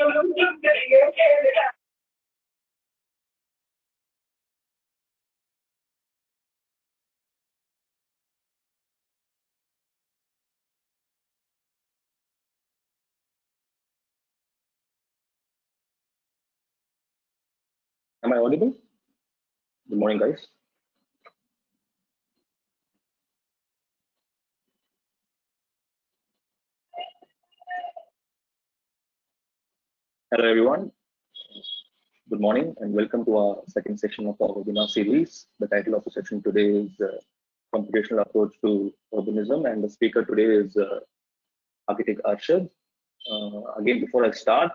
Am I audible? Good morning, guys. Hello, everyone. Good morning and welcome to our second session of our webinar series. The title of the session today is uh, Computational Approach to Urbanism and the speaker today is uh, Architect Arshad. Uh, again, before I start,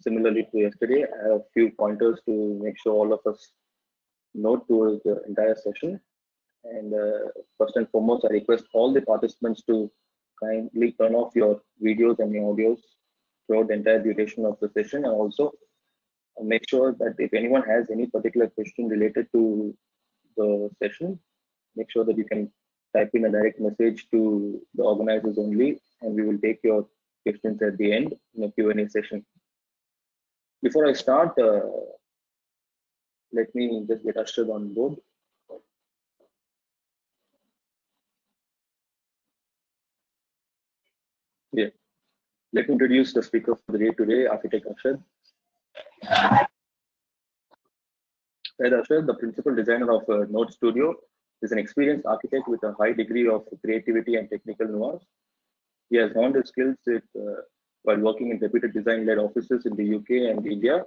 similarly to yesterday, I have a few pointers to make sure all of us note towards the entire session. And uh, first and foremost, I request all the participants to kindly turn off your videos and your audios throughout the entire duration of the session and also make sure that if anyone has any particular question related to the session, make sure that you can type in a direct message to the organizers only and we will take your questions at the end in a Q&A session. Before I start, uh, let me just get ushered on board. Yeah. Let me introduce the speaker for the day today, Architect Arshad. Syed Arshad, the principal designer of uh, Node Studio, is an experienced architect with a high degree of creativity and technical nuance. He has honed his skills with, uh, while working in reputed design-led offices in the UK and India.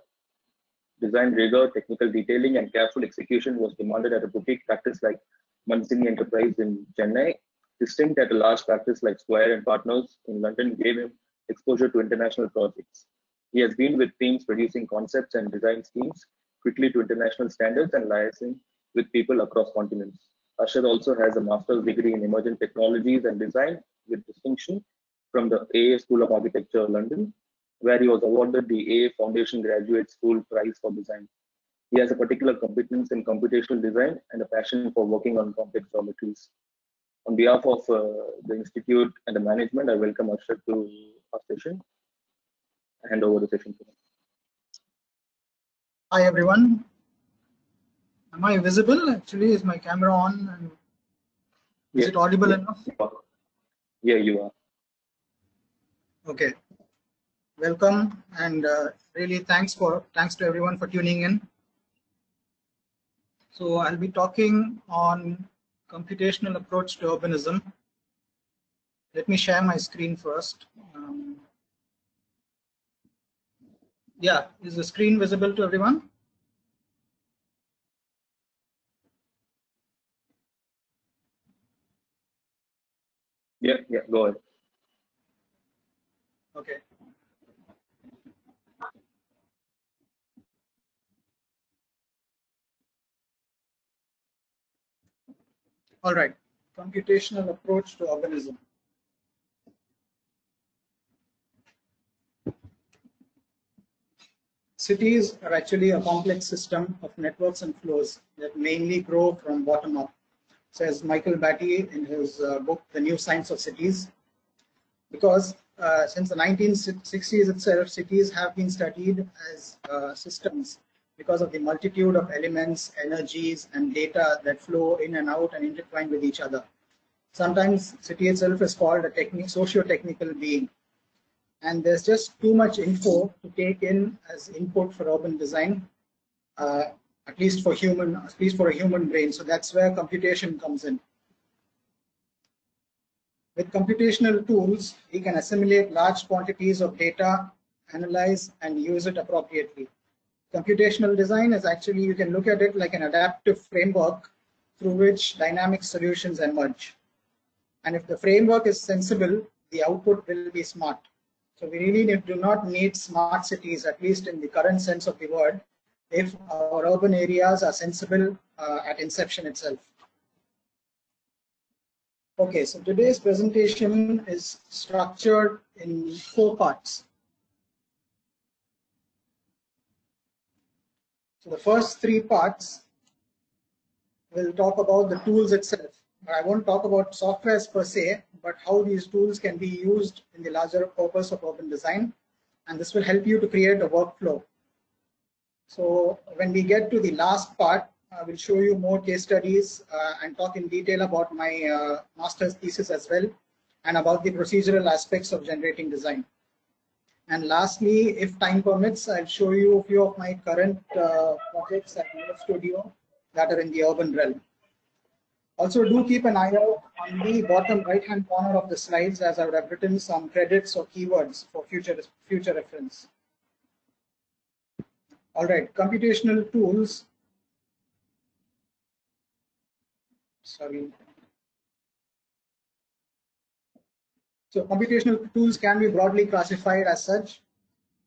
Design rigor, technical detailing, and careful execution was demanded at a boutique practice like Mancini Enterprise in Chennai. His stint at a large practice like Squire and Partners in London gave him exposure to international projects. He has been with teams producing concepts and design schemes quickly to international standards and liaising with people across continents. Arshad also has a master's degree in emerging technologies and design with distinction from the AA School of Architecture, London, where he was awarded the AA Foundation Graduate School Prize for Design. He has a particular competence in computational design and a passion for working on complex geometries. On behalf of uh, the Institute and the management, I welcome Arshad to our session. I hand over the session to him. Hi everyone. Am I visible? Actually, is my camera on? And is it audible enough? Yeah, you are. Okay. Welcome and uh, really thanks for thanks to everyone for tuning in. So I'll be talking on computational approach to urbanism. Let me share my screen first. Um, yeah, is the screen visible to everyone? Yeah, yeah, go ahead. Okay. All right, computational approach to urbanism. Cities are actually a complex system of networks and flows that mainly grow from bottom up, says Michael Batty in his uh, book, The New Science of Cities. Because uh, since the 1960s itself, cities have been studied as uh, systems because of the multitude of elements, energies, and data that flow in and out and intertwine with each other. Sometimes city itself is called a socio-technical being. And there's just too much info to take in as input for urban design, uh, at least for human, at least for a human brain. So that's where computation comes in. With computational tools, we can assimilate large quantities of data, analyze, and use it appropriately computational design is actually, you can look at it like an adaptive framework through which dynamic solutions emerge. And if the framework is sensible, the output will be smart. So we really do not need smart cities, at least in the current sense of the word, if our urban areas are sensible uh, at inception itself. Okay, so today's presentation is structured in four parts. So the first three parts will talk about the tools itself. I won't talk about softwares per se, but how these tools can be used in the larger purpose of urban design. And this will help you to create a workflow. So when we get to the last part, I will show you more case studies uh, and talk in detail about my uh, master's thesis as well and about the procedural aspects of generating design. And lastly, if time permits, I'll show you a few of my current uh, projects at Node Studio that are in the urban realm. Also, do keep an eye out on the bottom right-hand corner of the slides as I would have written some credits or keywords for future, future reference. All right, computational tools. Sorry, So computational tools can be broadly classified as such.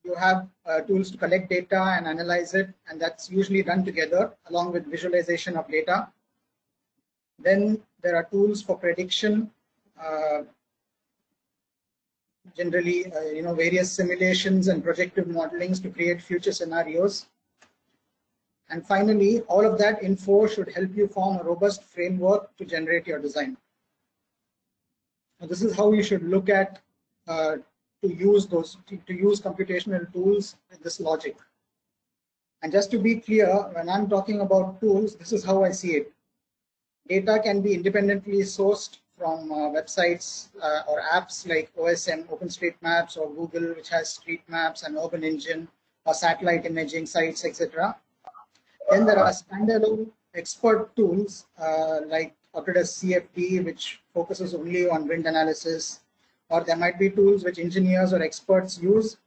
You have uh, tools to collect data and analyze it, and that's usually done together along with visualization of data. Then there are tools for prediction, uh, generally, uh, you know, various simulations and projective modelings to create future scenarios. And finally, all of that info should help you form a robust framework to generate your design this is how you should look at uh, to use those to, to, use computational tools with this logic. And just to be clear, when I'm talking about tools, this is how I see it. Data can be independently sourced from uh, websites uh, or apps like OSM, OpenStreetMaps, or Google, which has street maps and Urban Engine, or satellite imaging sites, etc. Then there are standalone expert tools uh, like Autodesk CFD, which focuses only on wind analysis, or there might be tools which engineers or experts use,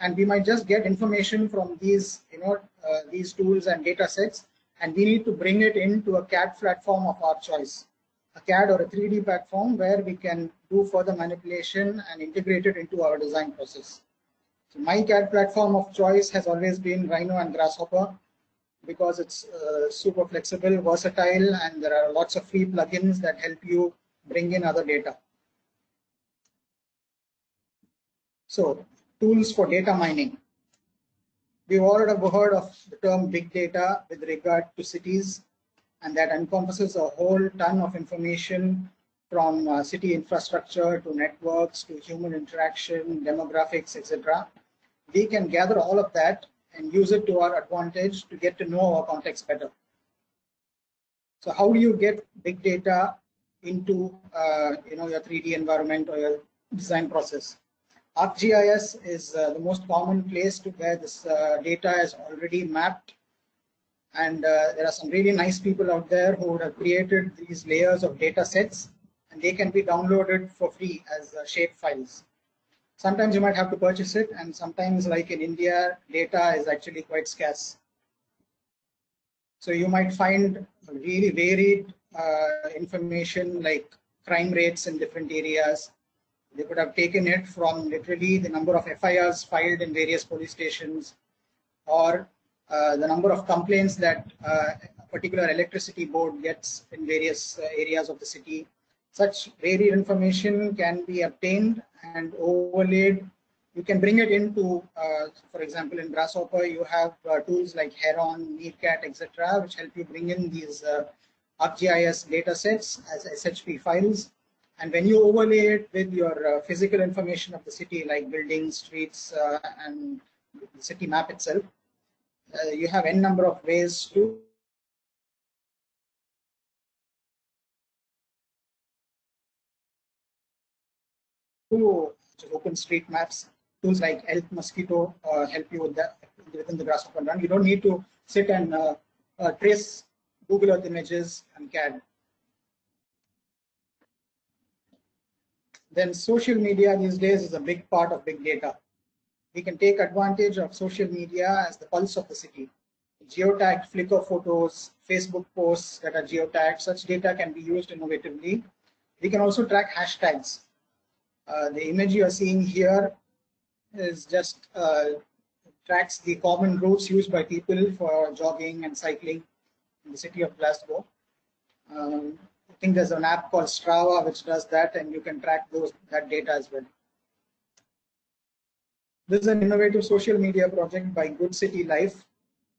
and we might just get information from these, you know, uh, these tools and data sets, and we need to bring it into a CAD platform of our choice, a CAD or a 3D platform where we can do further manipulation and integrate it into our design process. So my CAD platform of choice has always been Rhino and Grasshopper because it's uh, super flexible, versatile, and there are lots of free plugins that help you bring in other data. So tools for data mining. We've all heard of the term big data with regard to cities, and that encompasses a whole ton of information from uh, city infrastructure to networks to human interaction, demographics, etc. We can gather all of that and use it to our advantage to get to know our context better. So how do you get big data into uh, you know your 3D environment or your design process. ArcGIS is uh, the most common place to where this uh, data is already mapped. And uh, there are some really nice people out there who have created these layers of data sets and they can be downloaded for free as uh, shape files. Sometimes you might have to purchase it and sometimes like in India, data is actually quite scarce. So you might find really varied uh, information like crime rates in different areas. They could have taken it from literally the number of FIRs filed in various police stations or uh, the number of complaints that uh, a particular electricity board gets in various uh, areas of the city. Such varied information can be obtained and overlaid. You can bring it into, uh, for example, in Grasshopper, you have uh, tools like Heron, Meerkat, etc., which help you bring in these ArcGIS data sets as SHP files. And when you overlay it with your uh, physical information of the city, like buildings, streets, uh, and city map itself, uh, you have n number of ways to to OpenStreetMaps. Tools like Elk Mosquito uh, help you with that within the Grasshopper run. You don't need to sit and uh, uh, trace Google Earth images and CAD. Then social media these days is a big part of big data. We can take advantage of social media as the pulse of the city. Geotagged Flickr photos, Facebook posts that are geotagged, such data can be used innovatively. We can also track hashtags. Uh, the image you are seeing here is just uh, tracks the common routes used by people for jogging and cycling in the city of Glasgow. Um, I think there's an app called Strava which does that, and you can track those that data as well. This is an innovative social media project by Good City Life,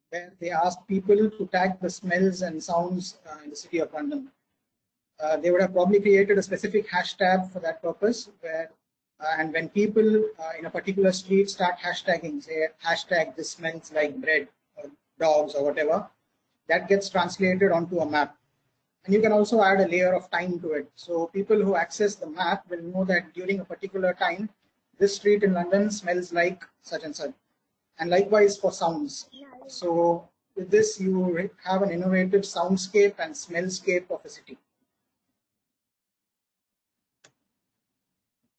where they ask people to tag the smells and sounds uh, in the city of London. Uh, they would have probably created a specific hashtag for that purpose, where uh, and when people uh, in a particular street start hashtagging, say hashtag this smells like bread or dogs or whatever, that gets translated onto a map. And you can also add a layer of time to it. So people who access the map will know that during a particular time, this street in London smells like such and such. And likewise for sounds. So with this, you have an innovative soundscape and smellscape of a city.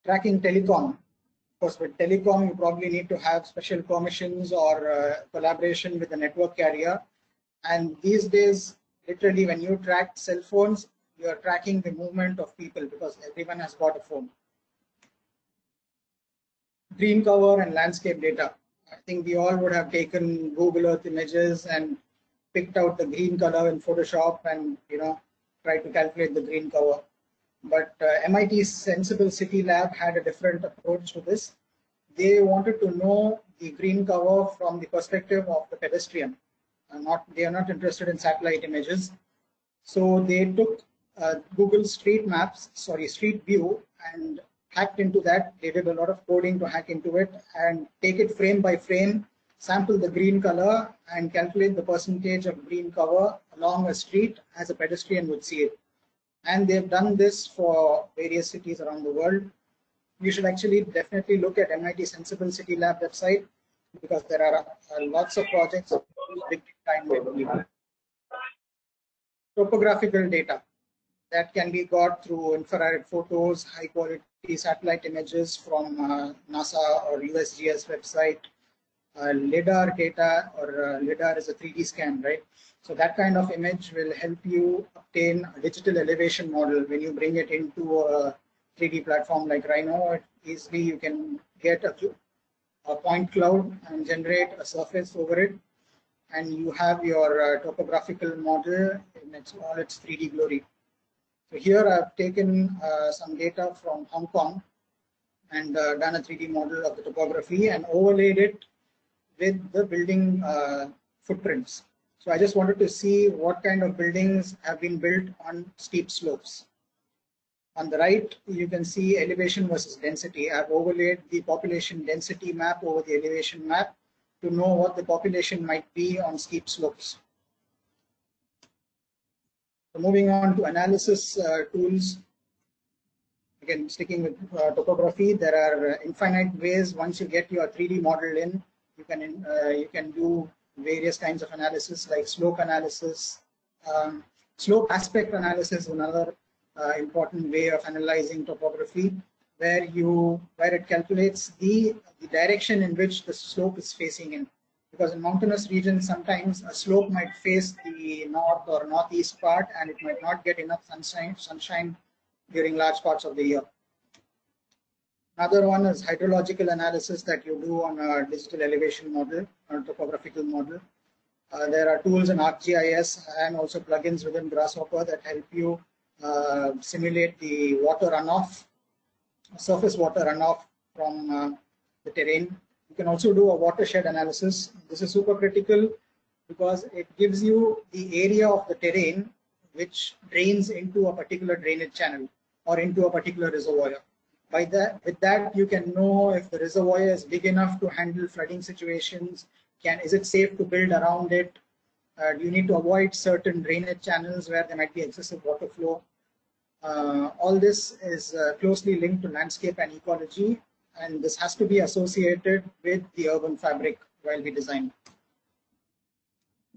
Tracking telecom. Of course, with telecom, you probably need to have special permissions or uh, collaboration with the network carrier and these days, literally, when you track cell phones, you are tracking the movement of people because everyone has got a phone. Green cover and landscape data. I think we all would have taken Google Earth images and picked out the green color in Photoshop and you know tried to calculate the green cover. But uh, MIT's Senseable City Lab had a different approach to this. They wanted to know the green cover from the perspective of the pedestrian not they are not interested in satellite images. So they took uh, Google Street Maps, sorry, Street View, and hacked into that. They did a lot of coding to hack into it and take it frame by frame, sample the green color, and calculate the percentage of green cover along a street as a pedestrian would see it. And they've done this for various cities around the world. You should actually definitely look at MIT Senseable City Lab website because there are uh, lots of projects Topographical data that can be got through infrared photos, high quality satellite images from uh, NASA or USGS website, uh, LIDAR data or uh, LIDAR is a 3D scan, right? So that kind of image will help you obtain a digital elevation model when you bring it into a 3D platform like Rhino. Easily you can get a, a point cloud and generate a surface over it and you have your uh, topographical model in its, all its 3D glory. So here I've taken uh, some data from Hong Kong and uh, done a 3D model of the topography and overlaid it with the building uh, footprints. So I just wanted to see what kind of buildings have been built on steep slopes. On the right, you can see elevation versus density. I've overlaid the population density map over the elevation map to know what the population might be on steep slopes. So moving on to analysis uh, tools. Again, sticking with uh, topography, there are uh, infinite ways. Once you get your 3D model in, you can uh, you can do various kinds of analysis like slope analysis, um, slope aspect analysis, another uh, important way of analyzing topography, where you where it calculates the, the direction in which the slope is facing in. Because in mountainous regions sometimes a slope might face the north or northeast part and it might not get enough sunshine sunshine during large parts of the year another one is hydrological analysis that you do on a digital elevation model or topographical model uh, there are tools in ArcGIS and also plugins within Grasshopper that help you uh, simulate the water runoff, surface water runoff from uh, the terrain you can also do a watershed analysis. This is super critical because it gives you the area of the terrain which drains into a particular drainage channel or into a particular reservoir. By that, with that, you can know if the reservoir is big enough to handle flooding situations. Can is it safe to build around it? Uh, do you need to avoid certain drainage channels where there might be excessive water flow? Uh, all this is uh, closely linked to landscape and ecology and this has to be associated with the urban fabric while we design.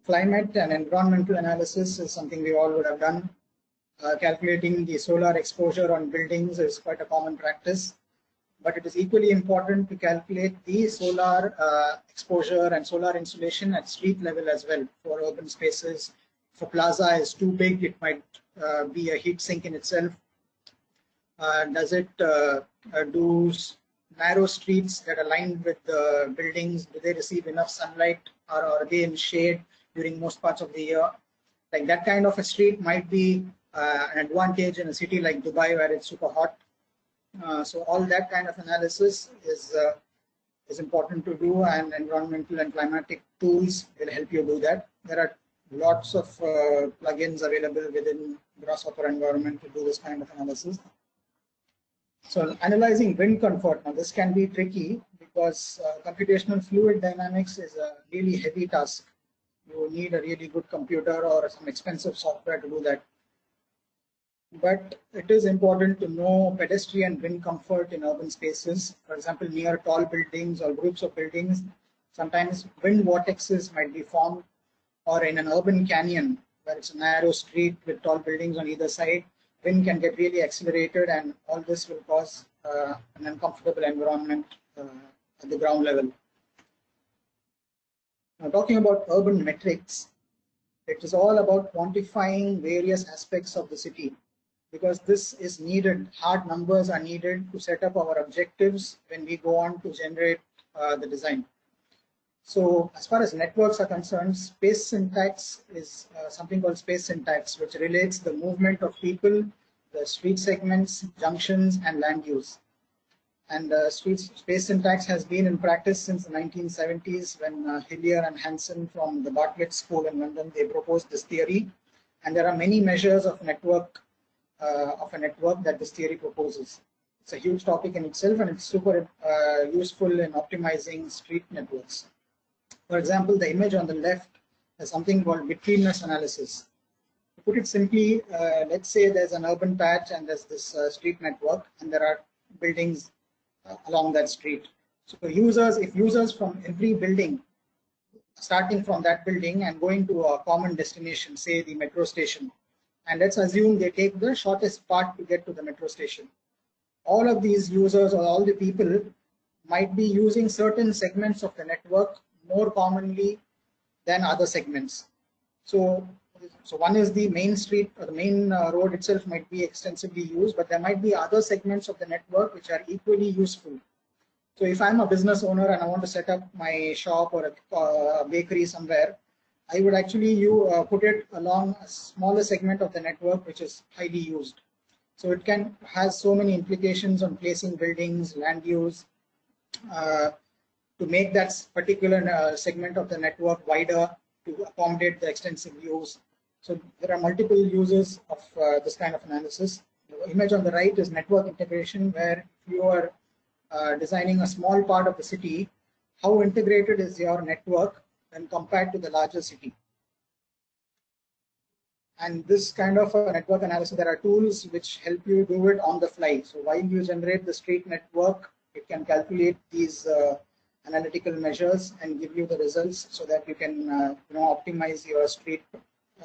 Climate and environmental analysis is something we all would have done. Uh, calculating the solar exposure on buildings is quite a common practice, but it is equally important to calculate the solar uh, exposure and solar insolation at street level as well for urban spaces. If a plaza is too big, it might uh, be a heat sink in itself. Uh, does it uh, uh, do narrow streets that are lined with the buildings, do they receive enough sunlight or are they in shade during most parts of the year? Like that kind of a street might be an advantage in a city like Dubai where it's super hot. Uh, so all that kind of analysis is uh, is important to do and environmental and climatic tools will help you do that. There are lots of uh, plugins available within Grasshopper environment to do this kind of analysis. So analyzing wind comfort, now this can be tricky because uh, computational fluid dynamics is a really heavy task. You need a really good computer or some expensive software to do that. But it is important to know pedestrian wind comfort in urban spaces. For example, near tall buildings or groups of buildings, sometimes wind vortexes might be formed or in an urban canyon where it's a narrow street with tall buildings on either side, wind can get really accelerated and all this will cause uh, an uncomfortable environment uh, at the ground level. Now talking about urban metrics, it is all about quantifying various aspects of the city because this is needed, hard numbers are needed to set up our objectives when we go on to generate uh, the design. So as far as networks are concerned, space syntax is uh, something called space syntax, which relates the movement of people, the street segments, junctions, and land use. And uh, street space syntax has been in practice since the 1970s when uh, Hillier and Hanson from the Bartlett School in London, they proposed this theory. And there are many measures of network, of a network that this theory proposes. It's a huge topic in itself and it's super uh, useful in optimizing street networks. For example, the image on the left is something called betweenness analysis. To put it simply, uh, let's say there's an urban patch and there's this uh, street network and there are buildings uh, along that street. So users, if users from every building, starting from that building and going to a common destination, say the metro station, and let's assume they take the shortest path to get to the metro station. All of these users or all the people might be using certain segments of the network more commonly than other segments. So, so one is the main street or the main uh, road itself might be extensively used, but there might be other segments of the network which are equally useful. So if I'm a business owner and I want to set up my shop or a uh, bakery somewhere, I would actually you uh, put it along a smaller segment of the network which is highly used. So it can has so many implications on placing buildings, land use, uh, to make that particular uh, segment of the network wider to accommodate the extensive use. So there are multiple uses of uh, this kind of analysis. The image on the right is network integration, where if you are uh, designing a small part of the city, how integrated is your network when compared to the larger city? And this kind of a network analysis, there are tools which help you do it on the fly. So while you generate the street network, it can calculate these uh, analytical measures and give you the results so that you can uh, you know optimize your street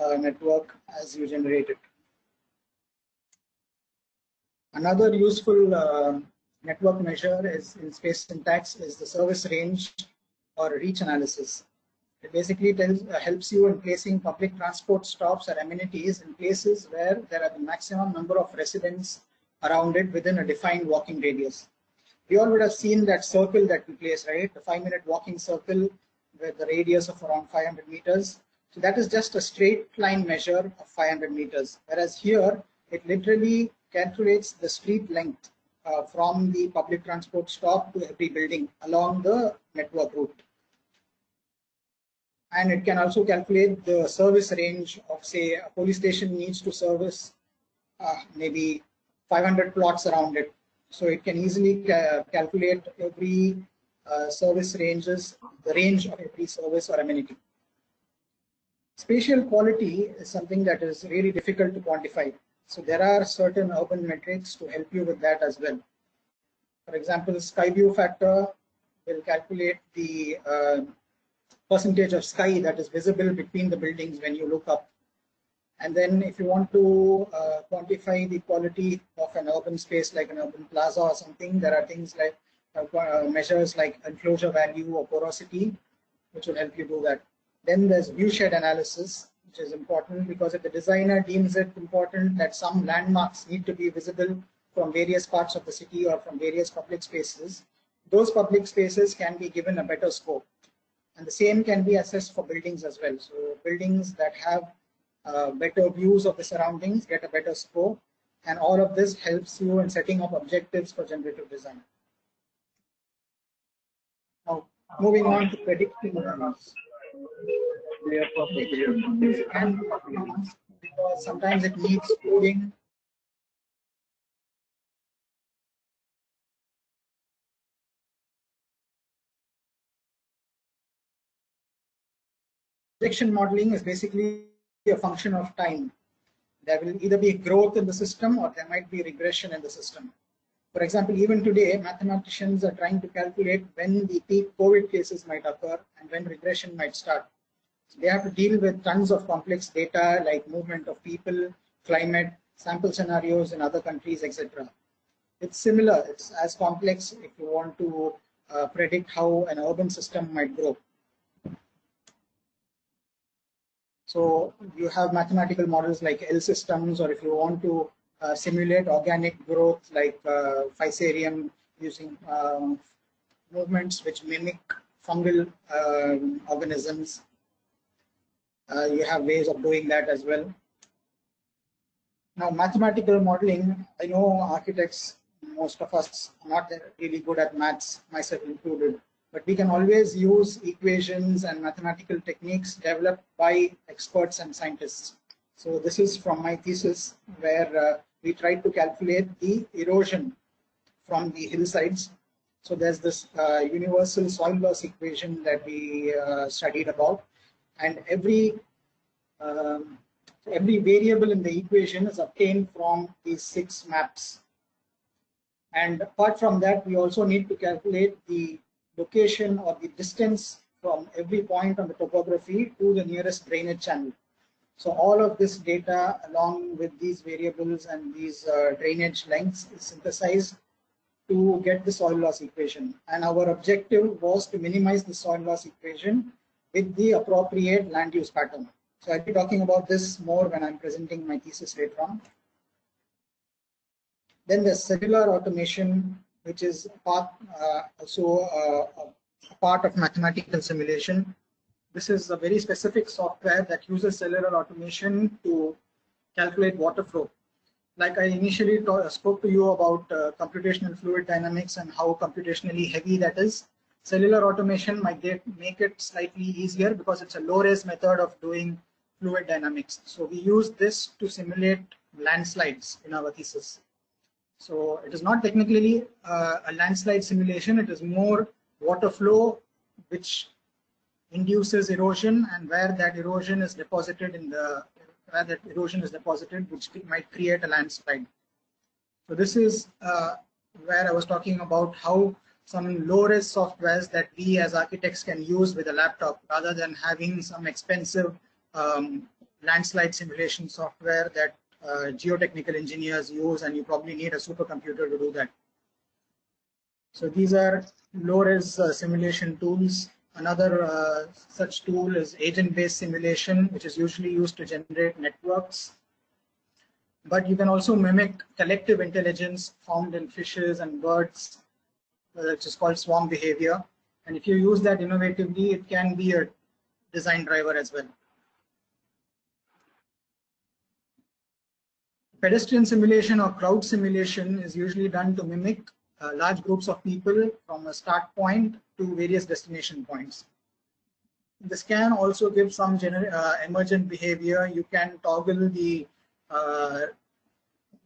uh, network as you generate it. Another useful uh, network measure is in space syntax is the service range or reach analysis. It basically tells, uh, helps you in placing public transport stops or amenities in places where there are the maximum number of residents around it within a defined walking radius. We all would have seen that circle that we place, right? The five minute walking circle with the radius of around 500 meters. So that is just a straight line measure of 500 meters. Whereas here, it literally calculates the street length uh, from the public transport stop to every building along the network route and it can also calculate the service range of say a police station needs to service uh, maybe 500 plots around it. So it can easily ca calculate every uh, service ranges the range of every service or amenity. Spatial quality is something that is really difficult to quantify. So there are certain urban metrics to help you with that as well. For example sky view factor will calculate the uh, percentage of sky that is visible between the buildings when you look up. And then if you want to uh, quantify the quality of an urban space like an urban plaza or something, there are things like uh, uh, measures like enclosure value or porosity, which will help you do that. Then there's viewshed analysis, which is important because if the designer deems it important that some landmarks need to be visible from various parts of the city or from various public spaces, those public spaces can be given a better scope. And the same can be assessed for buildings as well. So buildings that have uh, better views of the surroundings get a better score. And all of this helps you in setting up objectives for generative design. Now, moving on to predicting because sometimes it needs coding prediction modeling is basically a function of time. There will either be growth in the system or there might be regression in the system. For example, even today, mathematicians are trying to calculate when the peak COVID cases might occur and when regression might start. So they have to deal with tons of complex data like movement of people, climate, sample scenarios in other countries, etc. It's similar, it's as complex if you want to uh, predict how an urban system might grow. So you have mathematical models like L systems, or if you want to uh, simulate organic growth like uh, using um, movements which mimic fungal um, organisms. Uh, you have ways of doing that as well. Now, mathematical modeling, I know architects, most of us are not really good at maths, myself included but we can always use equations and mathematical techniques developed by experts and scientists. So this is from my thesis where uh, we tried to calculate the erosion from the hillsides. So there's this uh, universal soil loss equation that we uh, studied about and every um, every variable in the equation is obtained from these six maps. And apart from that, we also need to calculate the location or the distance from every point on the topography to the nearest drainage channel. So all of this data along with these variables and these uh, drainage lengths is synthesized to get the soil loss equation. And our objective was to minimize the soil loss equation with the appropriate land use pattern. So I'll be talking about this more when I'm presenting my thesis later on. Then the cellular automation which is part, uh, also uh, a part of mathematical simulation. This is a very specific software that uses cellular automation to calculate water flow. Like I initially spoke to you about uh, computational fluid dynamics and how computationally heavy that is. Cellular automation might get, make it slightly easier because it's a low-res method of doing fluid dynamics. So we use this to simulate landslides in our thesis. So it is not technically uh, a landslide simulation, it is more water flow which induces erosion and where that erosion is deposited in the where that erosion is deposited, which might create a landslide. So this is uh, where I was talking about how some low-res softwares that we as architects can use with a laptop rather than having some expensive um, landslide simulation software that geotechnical engineers use and you probably need a supercomputer to do that. So these are low-res uh, simulation tools. Another uh, such tool is agent-based simulation, which is usually used to generate networks. But you can also mimic collective intelligence found in fishes and birds, uh, which is called swarm behavior. And if you use that innovatively, it can be a design driver as well. Pedestrian simulation or crowd simulation is usually done to mimic uh, large groups of people from a start point to various destination points. This can also give some uh, emergent behavior. You can toggle the uh,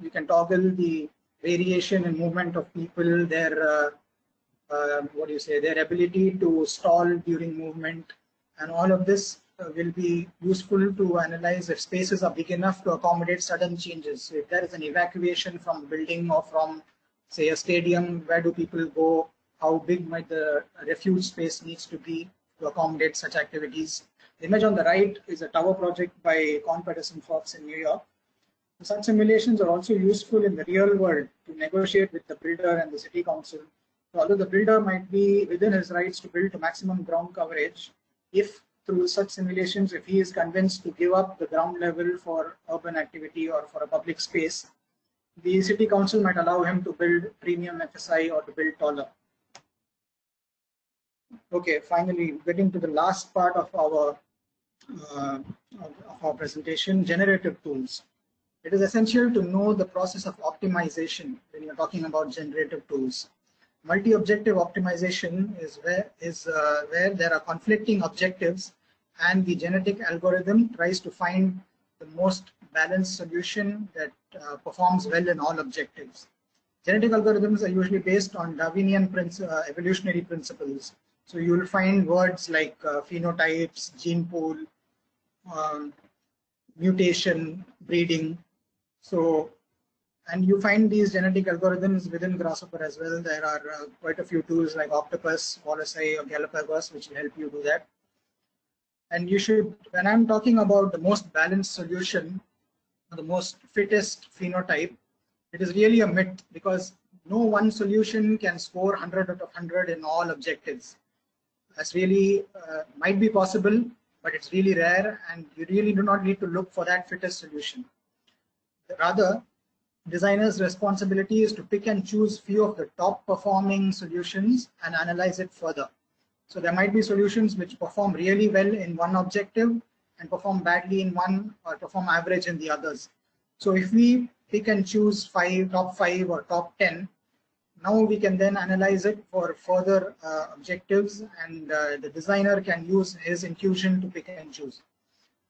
you can toggle the variation in movement of people, their uh, uh, what do you say, their ability to stall during movement, and all of this Uh, will be useful to analyze if spaces are big enough to accommodate sudden changes. So if there is an evacuation from a building or from, say, a stadium, where do people go? How big might the refuge space needs to be to accommodate such activities? The image on the right is a tower project by Kohn Pedersen Fox in New York. Such simulations are also useful in the real world to negotiate with the builder and the city council. So although the builder might be within his rights to build to maximum ground coverage, if through such simulations, if he is convinced to give up the ground level for urban activity or for a public space, the city council might allow him to build premium FSI or to build taller. Okay, finally, getting to the last part of our uh, of our presentation, generative tools. It is essential to know the process of optimization when you're talking about generative tools multi-objective optimization is where is uh, where there are conflicting objectives and the genetic algorithm tries to find the most balanced solution that uh, performs well in all objectives. Genetic algorithms are usually based on Darwinian uh, evolutionary principles. So you will find words like uh, phenotypes, gene pool, um, mutation, breeding. So and you find these genetic algorithms within Grasshopper as well. There are uh, quite a few tools like Octopus, Wallacei, or Galapagos, which will help you do that. And you should, when I'm talking about the most balanced solution, the most fittest phenotype, it is really a myth because no one solution can score 100 out of 100 in all objectives. That's really uh, might be possible, but it's really rare, and you really do not need to look for that fittest solution. Rather, Designers' responsibility is to pick and choose few of the top performing solutions and analyze it further. So there might be solutions which perform really well in one objective and perform badly in one or perform average in the others. So if we pick and choose five, top five or top 10, now we can then analyze it for further uh, objectives and uh, the designer can use his intuition to pick and choose.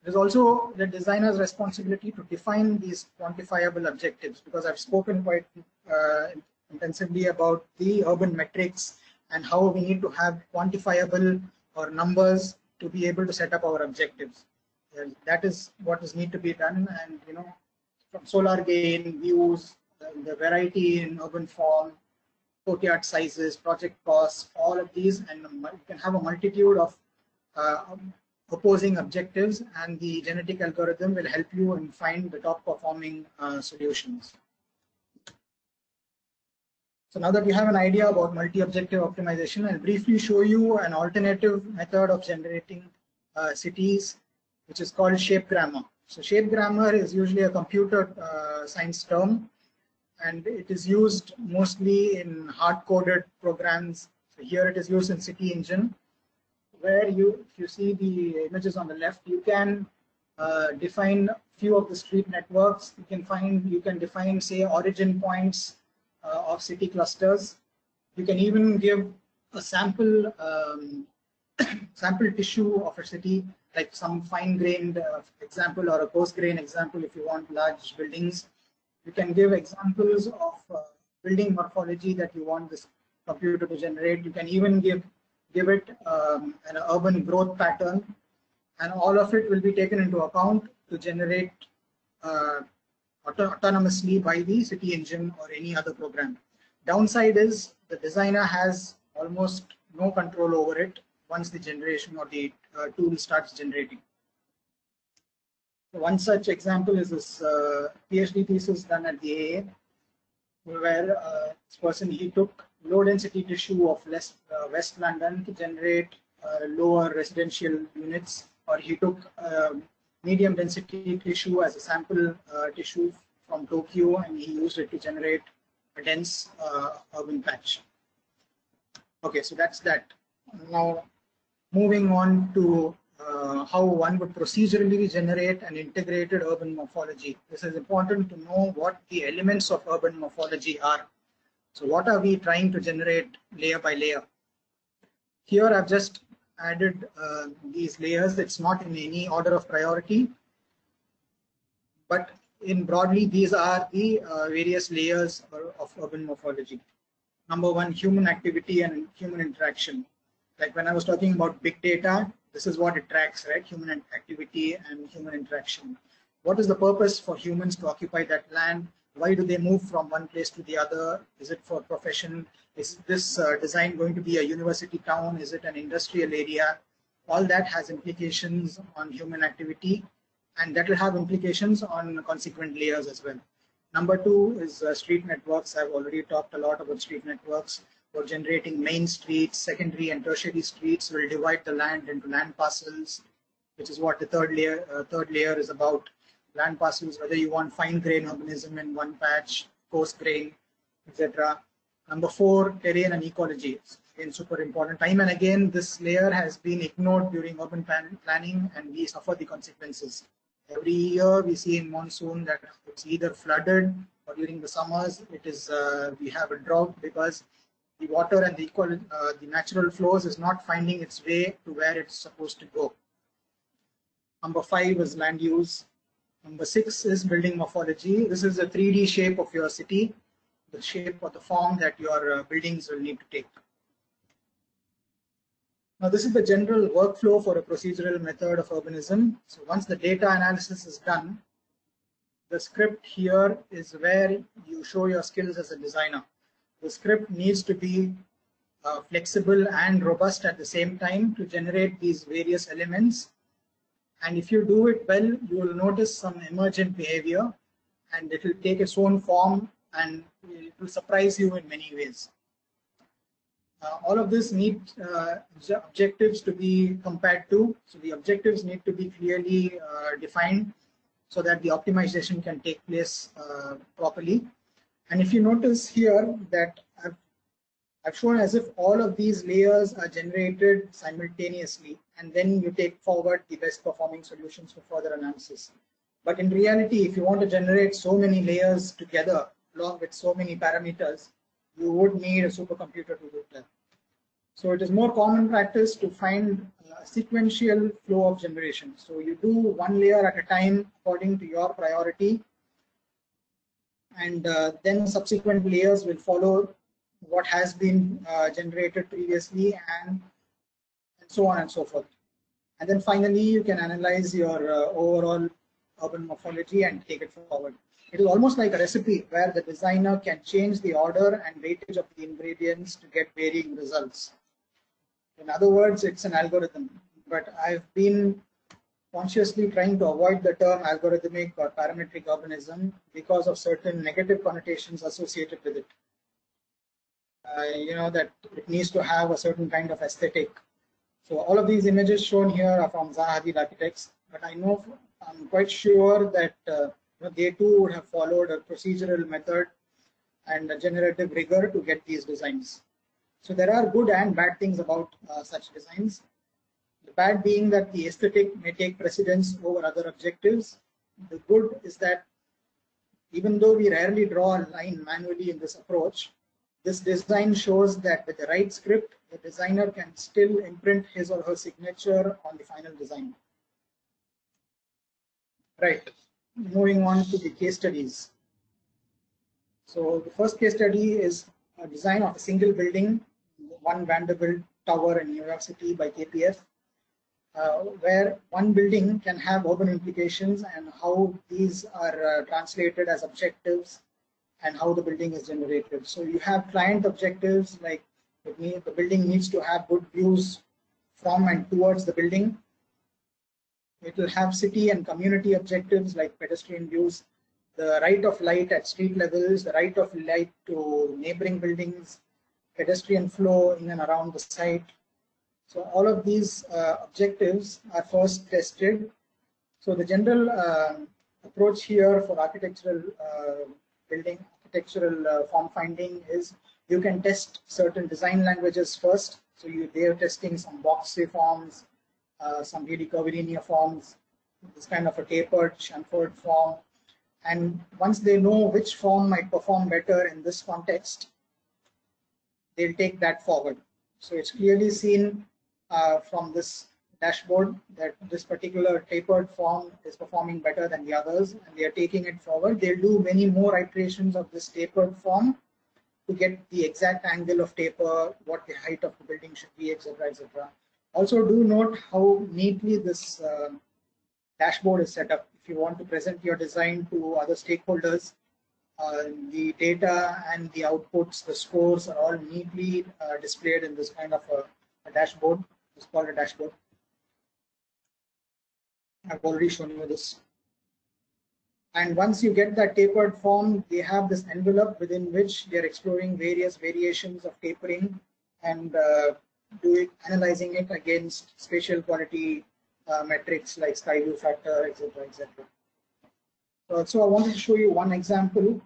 It is also the designer's responsibility to define these quantifiable objectives because I've spoken quite uh, intensively about the urban metrics and how we need to have quantifiable or numbers to be able to set up our objectives. And that is what is need to be done and you know from solar gain, views, the variety in urban form, courtyard sizes, project costs, all of these and you can have a multitude of uh, opposing objectives and the genetic algorithm will help you in find the top performing uh, solutions. So now that you have an idea about multi-objective optimization, I'll briefly show you an alternative method of generating uh, cities, which is called shape grammar. So shape grammar is usually a computer uh, science term, and it is used mostly in hard-coded programs. So here it is used in City Engine, where you, if you see the images on the left, you can uh, define few of the street networks. You can find, you can define, say, origin points uh, of city clusters. You can even give a sample um, sample tissue of a city, like some fine-grained uh, example or a coarse-grained example if you want large buildings. You can give examples of uh, building morphology that you want this computer to generate. You can even give give it um, an urban growth pattern, and all of it will be taken into account to generate uh, auto autonomously by the city engine or any other program. Downside is the designer has almost no control over it once the generation or the uh, tool starts generating. One such example is this uh, PhD thesis done at the AA, where uh, this person he took low density tissue of West, uh, West London to generate uh, lower residential units, or he took um, medium density tissue as a sample uh, tissue from Tokyo and he used it to generate a dense uh, urban patch. Okay, so that's that. Now, moving on to uh, how one would procedurally generate an integrated urban morphology. This is important to know what the elements of urban morphology are. So what are we trying to generate layer by layer? Here I've just added uh, these layers. It's not in any order of priority, but in broadly, these are the uh, various layers of urban morphology. Number one, human activity and human interaction. Like when I was talking about big data, this is what it tracks, right? Human activity and human interaction. What is the purpose for humans to occupy that land? Why do they move from one place to the other? Is it for profession? Is this uh, design going to be a university town? Is it an industrial area? All that has implications on human activity and that will have implications on consequent layers as well. Number two is uh, street networks. I've already talked a lot about street networks. For generating main streets, secondary and tertiary streets will divide the land into land parcels, which is what the third layer uh, third layer is about. Land parcels, whether you want fine grain urbanism in one patch, coarse grain, etc. Number four, terrain and ecology. Again, super important. Time and again, this layer has been ignored during urban plan planning and we suffer the consequences. Every year we see in monsoon that it's either flooded or during the summers it is uh, we have a drought because the water and the equal uh, the natural flows is not finding its way to where it's supposed to go. Number five is land use. Number six is building morphology. This is a 3D shape of your city, the shape or the form that your uh, buildings will need to take. Now, this is the general workflow for a procedural method of urbanism. So once the data analysis is done, the script here is where you show your skills as a designer. The script needs to be uh, flexible and robust at the same time to generate these various elements. And if you do it well, you will notice some emergent behavior and it will take its own form and it will surprise you in many ways. Uh, all of this need uh, objectives to be compared to. So the objectives need to be clearly uh, defined so that the optimization can take place uh, properly. And if you notice here that I've, I've shown as if all of these layers are generated simultaneously and then you take forward the best performing solutions for further analysis. But in reality, if you want to generate so many layers together along with so many parameters, you would need a supercomputer to do that. So it is more common practice to find a sequential flow of generation. So you do one layer at a time according to your priority and uh, then subsequent layers will follow what has been uh, generated previously and, and so on and so forth. And then finally, you can analyze your uh, overall urban morphology and take it forward. It is almost like a recipe where the designer can change the order and weightage of the ingredients to get varying results. In other words, it's an algorithm, but I've been consciously trying to avoid the term algorithmic or parametric urbanism because of certain negative connotations associated with it. Uh, you know, that it needs to have a certain kind of aesthetic. So all of these images shown here are from Zaha Hadid Architects, but I know, I'm quite sure that uh, they too would have followed a procedural method and a generative rigor to get these designs. So there are good and bad things about uh, such designs. The bad being that the aesthetic may take precedence over other objectives. The good is that even though we rarely draw a line manually in this approach, this design shows that with the right script, the designer can still imprint his or her signature on the final design. Right, moving on to the case studies. So the first case study is a design of a single building one Vanderbilt Tower in New York City by KPF. uh, where one building can have urban implications and how these are uh, translated as objectives and how the building is generated. So you have client objectives like the building needs to have good views from and towards the building. It will have city and community objectives like pedestrian views, the right of light at street levels, the right of light to neighboring buildings, pedestrian flow in and around the site. So all of these uh, objectives are first tested. So the general uh, approach here for architectural uh, building, architectural uh, form finding is you can test certain design languages first. So you, they are testing some boxy forms, uh, some really curvilinear forms, this kind of a tapered, chamfered form. And once they know which form might perform better in this context, they'll take that forward. So it's clearly seen uh, from this dashboard that this particular tapered form is performing better than the others and they are taking it forward. They'll do many more iterations of this tapered form to get the exact angle of taper, what the height of the building should be, etc., etc. Also, do note how neatly this uh, dashboard is set up. If you want to present your design to other stakeholders, uh, the data and the outputs, the scores are all neatly uh, displayed in this kind of a, a, dashboard. It's called a dashboard. I've already shown you this. And once you get that tapered form, they have this envelope within which they're exploring various variations of tapering and uh, doing analyzing it against spatial quality uh, metrics like sky view factor, etc., etc. So, so I wanted to show you one example,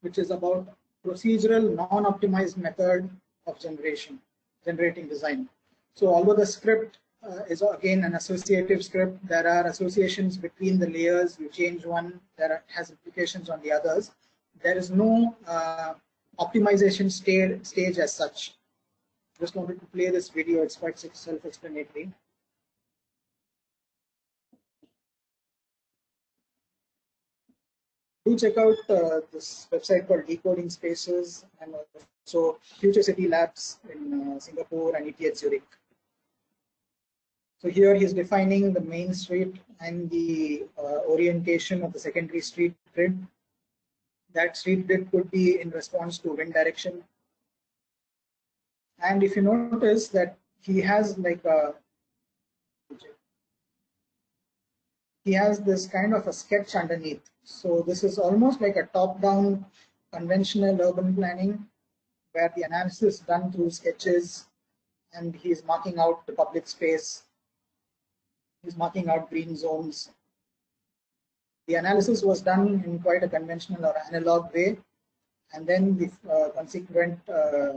which is about procedural non-optimized method of generation, generating design. So although the script uh, is again an associative script. There are associations between the layers. You change one, that has implications on the others. There is no uh, optimization stage, stage as such. Just wanted to play this video. It's quite self-explanatory. Do check out uh, this website called Decoding Spaces and also Future City Labs in uh, Singapore and ETH Zurich. So here he is defining the main street and the uh, orientation of the secondary street grid. That street grid could be in response to wind direction. And if you notice that he has like a, he has this kind of a sketch underneath. So this is almost like a top-down conventional urban planning where the analysis is done through sketches and he's marking out the public space is marking out green zones. The analysis was done in quite a conventional or analog way, and then the uh, consequent uh,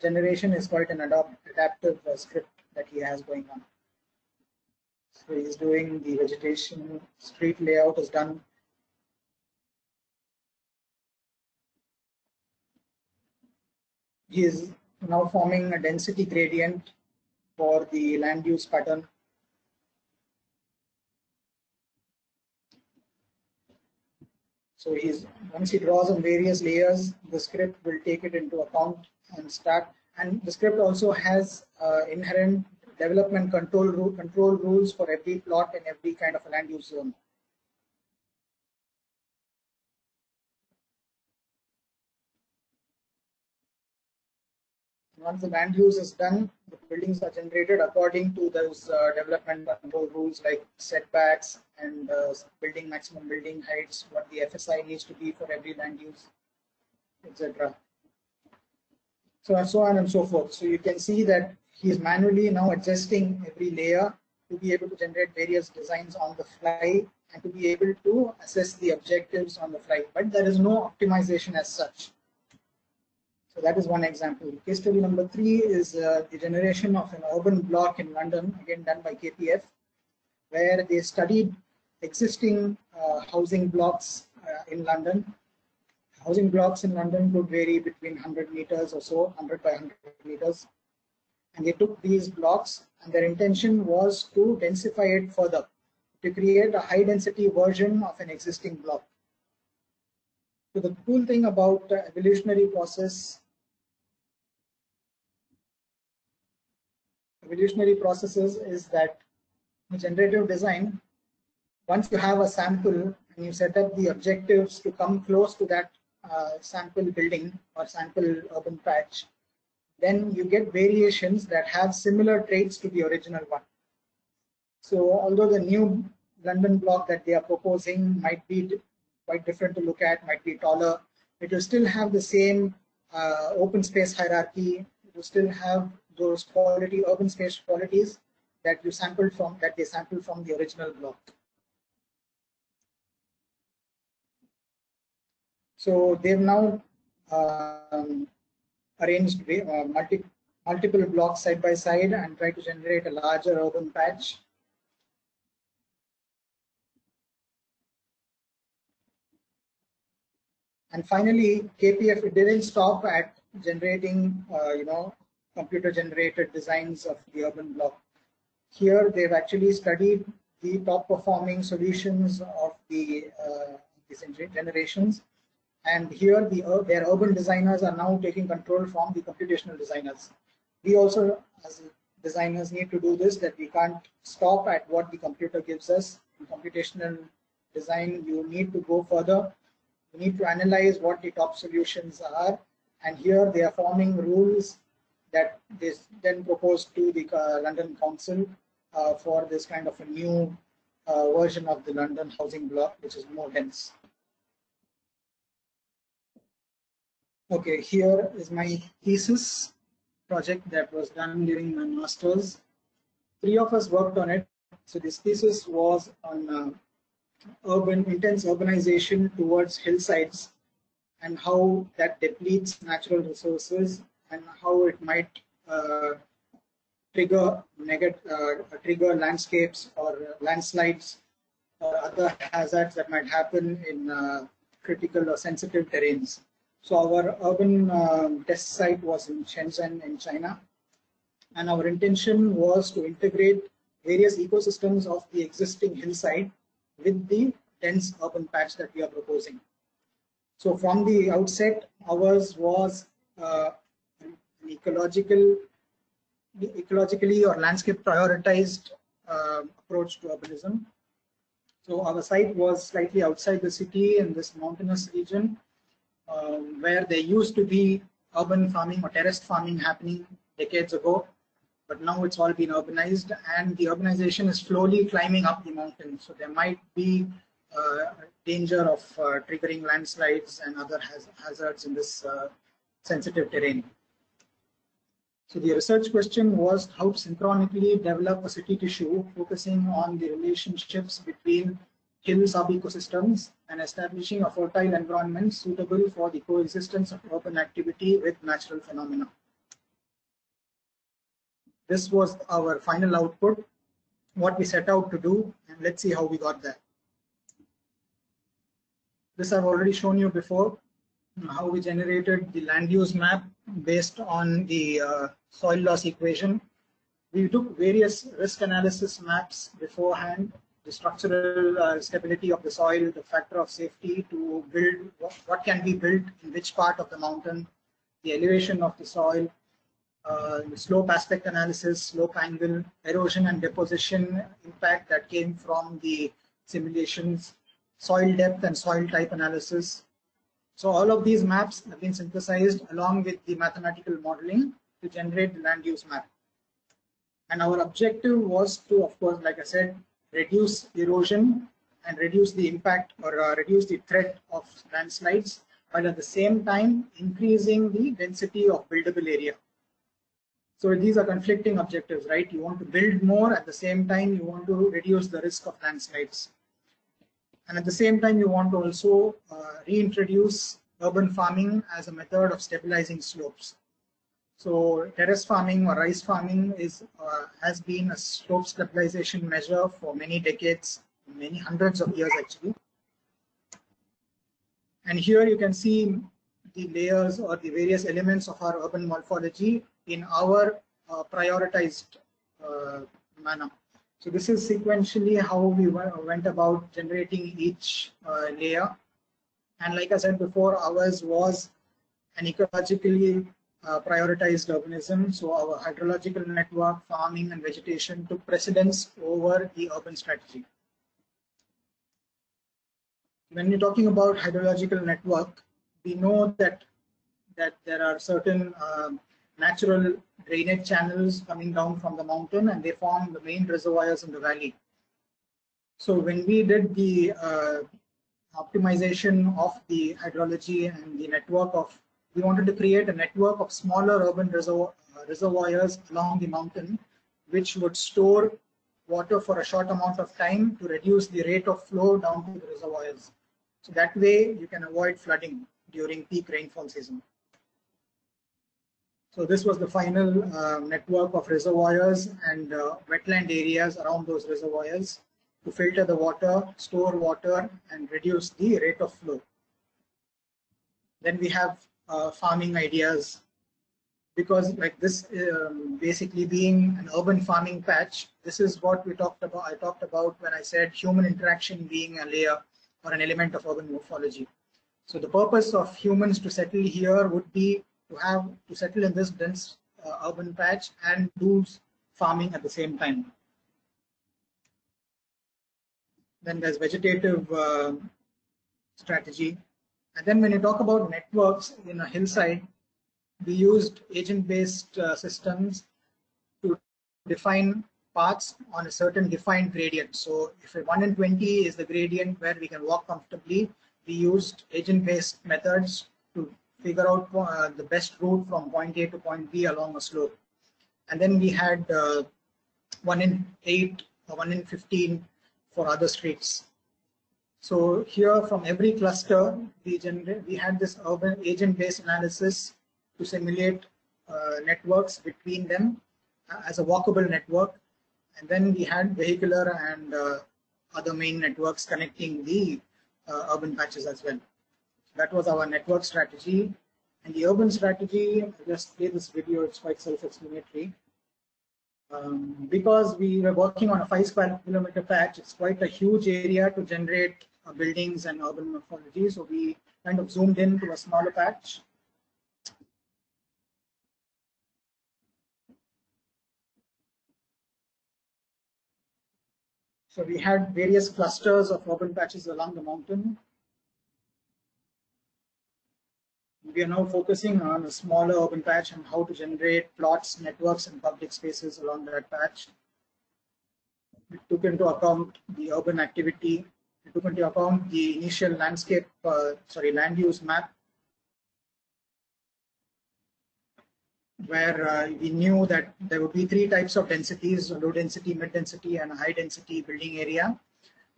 generation is quite an adaptive uh, script that he has going on. So he's doing the vegetation, street layout is done. He is now forming a density gradient for the land use pattern So he's once he draws on various layers, the script will take it into account and start. And the script also has uh, inherent development control control rules for every plot and every kind of land use zone. Once the land use is done, the buildings are generated according to those uh, development control rules like setbacks and uh, building maximum building heights, what the FSI needs to be for every land use, etc. So so on and so forth. So you can see that he is manually now adjusting every layer to be able to generate various designs on the fly and to be able to assess the objectives on the fly. But there is no optimization as such. So that is one example. Case study number three is uh, the generation of an urban block in London, again done by KPF, where they studied existing uh, housing blocks uh, in London. Housing blocks in London could vary between 100 meters or so, 100 by 100 meters. And they took these blocks and their intention was to densify it further, to create a high density version of an existing block. So the cool thing about the evolutionary process evolutionary processes is that generative design, once you have a sample and you set up the objectives to come close to that uh, sample building or sample urban patch, then you get variations that have similar traits to the original one. So although the new London block that they are proposing might be quite different to look at, might be taller, it will still have the same uh, open space hierarchy, it will still have those quality urban space qualities that you sampled from, that they sampled from the original block. So they've now um, arranged uh, multi, multiple blocks side by side and try to generate a larger urban patch. And finally, KPF didn't stop at generating, uh, you know, computer-generated designs of the urban block. Here, they've actually studied the top-performing solutions of the uh, generations and here, the, uh, their urban designers are now taking control from the computational designers. We also, as designers, need to do this, that we can't stop at what the computer gives us. In computational design, you need to go further. You need to analyze what the top solutions are. And here they are forming rules that they then proposed to the uh, London Council uh, for this kind of a new uh, version of the London housing block, which is more dense. Okay, here is my thesis project that was done during my master's. Three of us worked on it. So this thesis was on uh, urban intense urbanization towards hillsides and how that depletes natural resources and how it might uh, trigger negative uh, trigger landscapes or landslides or other hazards that might happen in uh, critical or sensitive terrains. So our urban um, test site was in Shenzhen in China. And our intention was to integrate various ecosystems of the existing hillside with the dense urban patch that we are proposing. So from the outset, ours was uh, ecological, ecologically or landscape prioritized uh, approach to urbanism. So our site was slightly outside the city in this mountainous region um, where there used to be urban farming or terraced farming happening decades ago, but now it's all been urbanized and the urbanization is slowly climbing up the mountain. So there might be uh, danger of uh, triggering landslides and other haz hazards in this uh, sensitive terrain. So the research question was how to synchronically develop a city tissue focusing on the relationships between hill sub-ecosystems and establishing a fertile environment suitable for the coexistence of urban activity with natural phenomena. This was our final output, what we set out to do, and let's see how we got there. This I've already shown you before, how we generated the land use map based on the uh, soil loss equation. We took various risk analysis maps beforehand the structural uh, stability of the soil, the factor of safety to build what, what, can be built in which part of the mountain, the elevation of the soil, uh, the slope aspect analysis, slope angle, erosion and deposition impact that came from the simulations, soil depth and soil type analysis. So all of these maps have been synthesized along with the mathematical modeling to generate the land use map. And our objective was to, of course, like I said, reduce erosion and reduce the impact or uh, reduce the threat of landslides, while at the same time increasing the density of buildable area. So these are conflicting objectives, right? You want to build more, at the same time you want to reduce the risk of landslides. And at the same time you want to also uh, reintroduce urban farming as a method of stabilizing slopes. So terrace farming or rice farming is uh, has been a slope stabilization measure for many decades, many hundreds of years actually. And here you can see the layers or the various elements of our urban morphology in our uh, prioritized uh, manner. So this is sequentially how we went about generating each uh, layer. And like I said before, ours was an ecologically uh, prioritized urbanism. So our hydrological network, farming and vegetation took precedence over the urban strategy. When you're talking about hydrological network, we know that that there are certain um, natural drainage channels coming down from the mountain and they form the main reservoirs in the valley. So when we did the uh, optimization of the hydrology and the network of, we wanted to create a network of smaller urban uh, reservoirs along the mountain, which would store water for a short amount of time to reduce the rate of flow down to the reservoirs. So that way you can avoid flooding during peak rainfall season. So this was the final uh, network of reservoirs and uh, wetland areas around those reservoirs to filter the water, store water, and reduce the rate of flow. Then we have uh, farming ideas because like this um, basically being an urban farming patch, this is what we talked about. I talked about when I said human interaction being a layer or an element of urban morphology. So the purpose of humans to settle here would be to have to settle in this dense uh, urban patch and do farming at the same time. Then there's vegetative uh, strategy. And then when you talk about networks in a hillside, we used agent-based uh, systems to define paths on a certain defined gradient. So if a 1 in 20 is the gradient where we can walk comfortably, we used agent-based methods figure out uh, the best route from point A to point B along a slope. And then we had uh, 1 in 8 or 1 in 15 for other streets. So here from every cluster, we, generate, we had this urban agent-based analysis to simulate uh, networks between them uh, as a walkable network. And then we had vehicular and uh, other main networks connecting the uh, urban patches as well. That was our network strategy. And the urban strategy, I just play this video, it's quite self-explanatory. Um, because we were working on a five square kilometer patch, it's quite a huge area to generate uh, buildings and urban morphology. So we kind of zoomed in to a smaller patch. So we had various clusters of urban patches along the mountain. We are now focusing on a smaller urban patch and how to generate plots, networks, and public spaces along that patch. We took into account the urban activity. We took into account the initial landscape, uh, sorry, land use map, where uh, we knew that there would be three types of densities, low density, mid density, and high density building area.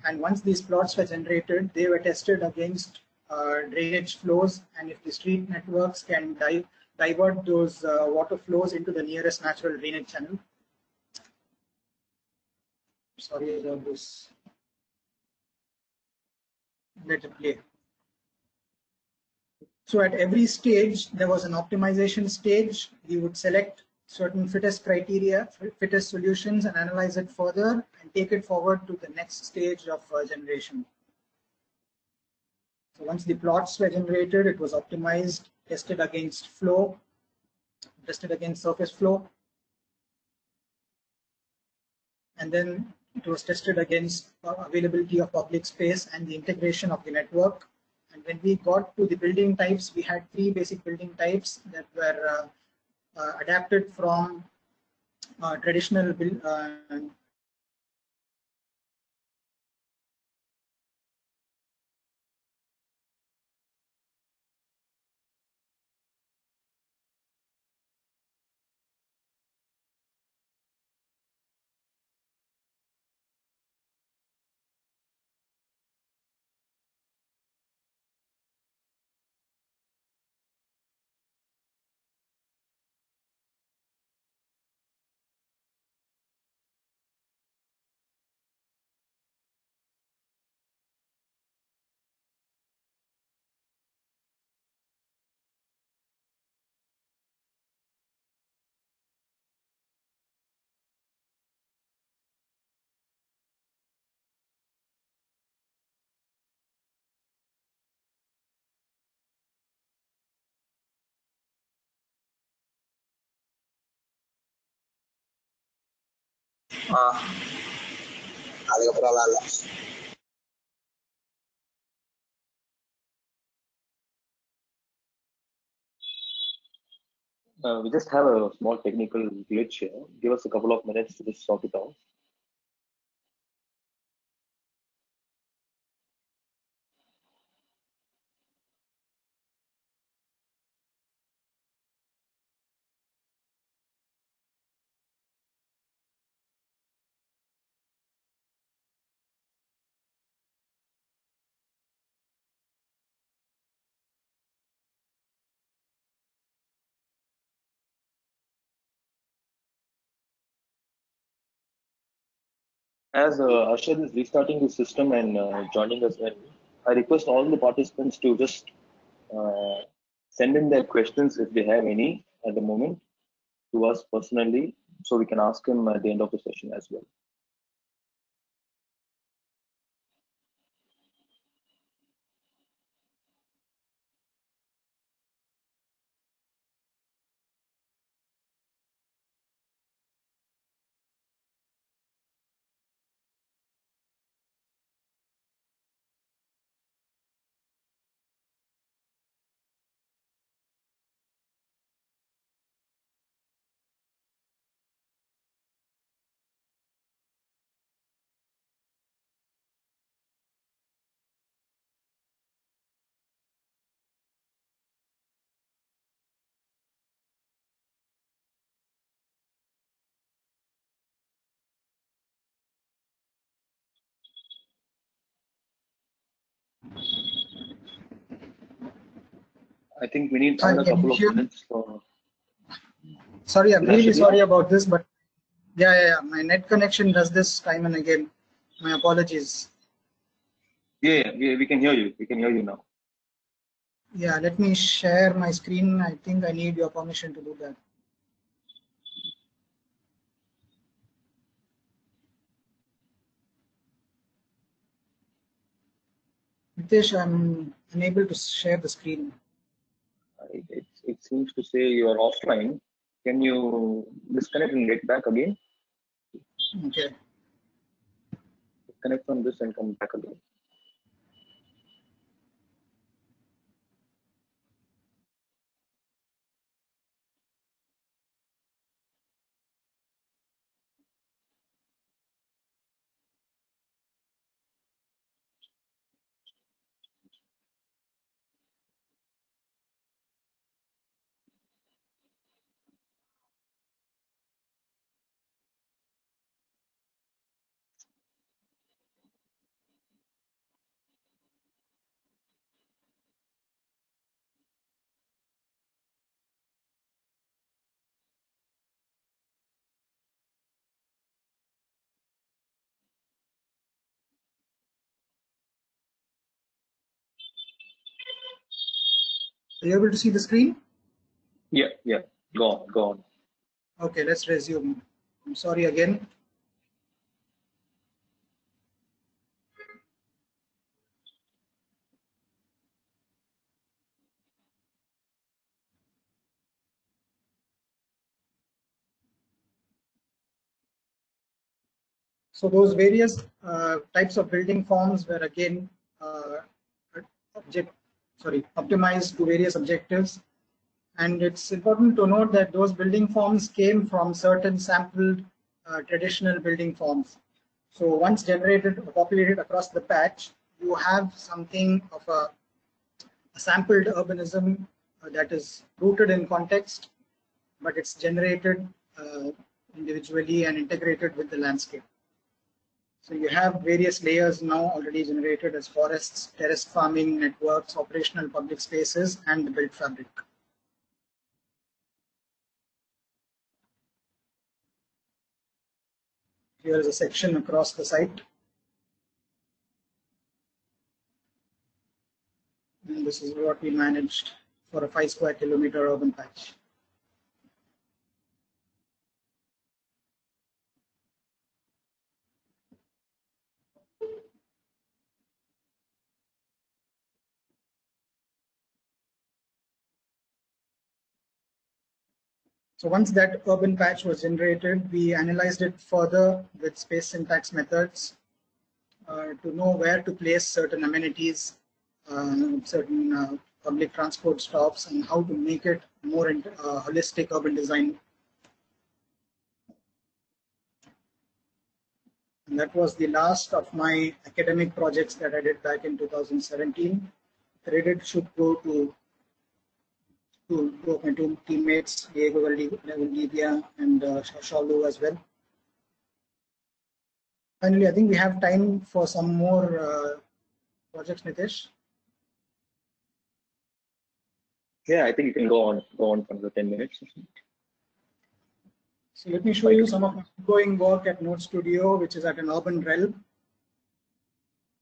And once these plots were generated, they were tested against drainage flows and if the street networks can di divert those uh, water flows into the nearest natural drainage channel. Sorry about this. Let it play. So at every stage, there was an optimization stage. We would select certain fittest criteria, fittest solutions and analyze it further and take it forward to the next stage of uh, generation. So once the plots were generated, it was optimized, tested against flow, tested against surface flow, and then it was tested against availability of public space and the integration of the network. And when we got to the building types, we had three basic building types that were uh, uh, adapted from uh, traditional build, அதுக்கப்புறம் இல்ல Uh, we just have a small technical glitch here. Give us a couple of minutes to just sort it out. As uh, Arshad is restarting the system and uh, joining us I request all the participants to just uh, send in their questions if they have any at the moment to us personally, so we can ask them at the end of the session as well. I think we need another couple of minutes. For, Sorry, I'm really sorry about this, but yeah, yeah, yeah, my net connection does this time and again. My apologies. yeah, yeah, yeah, we can hear you. We can hear you now. Yeah, let me share my screen. I think I need your permission to do that. Nitesh, I'm unable to share the screen. It, it, it seems to say you are offline. Can you disconnect and get back again? Okay. Connect from this and come back again. Are you able to see the screen? Yeah, yeah. Go on, go on. Okay, let's resume. I'm sorry again. So those various uh, types of building forms were again uh, object, sorry, optimized to various objectives. And it's important to note that those building forms came from certain sampled uh, traditional building forms. So once generated or populated across the patch, you have something of a, a sampled urbanism uh, that is rooted in context, but it's generated uh, individually and integrated with the landscape. So you have various layers now already generated as forests, terraced farming networks, operational public spaces, and the built fabric. Here is a section across the site. And this is what we managed for a five square kilometer urban patch. So once that urban patch was generated, we analyzed it further with space syntax methods uh, to know where to place certain amenities, uh, certain uh, public transport stops, and how to make it more uh, holistic urban design. And that was the last of my academic projects that I did back in 2017. Credit should go to to, to my two teammates, Diego Valdivia and uh, Shalu as well. Finally, I think we have time for some more uh, projects, Nitesh. Yeah, I think you can go on go on for the 10 minutes. So let me show you some of my ongoing work at Node Studio, which is at an urban realm.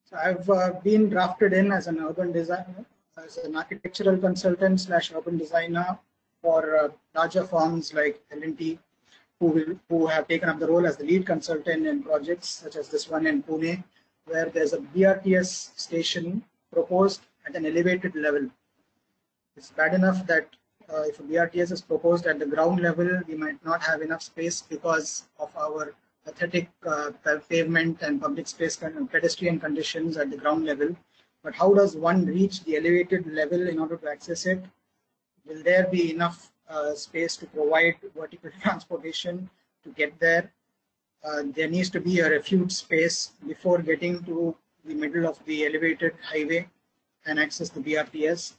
So I've uh, been drafted in as an urban designer, as an architectural consultant slash urban designer for uh, larger firms like L&T, who, will, who have taken up the role as the lead consultant in projects such as this one in Pune, where there's a BRTS station proposed at an elevated level. It's bad enough that uh, if a BRTS is proposed at the ground level, we might not have enough space because of our pathetic uh, pavement and public space pedestrian conditions at the ground level. But how does one reach the elevated level in order to access it? Will there be enough uh, space to provide vertical transportation to get there? Uh, there needs to be a refuge space before getting to the middle of the elevated highway and access the BRTS.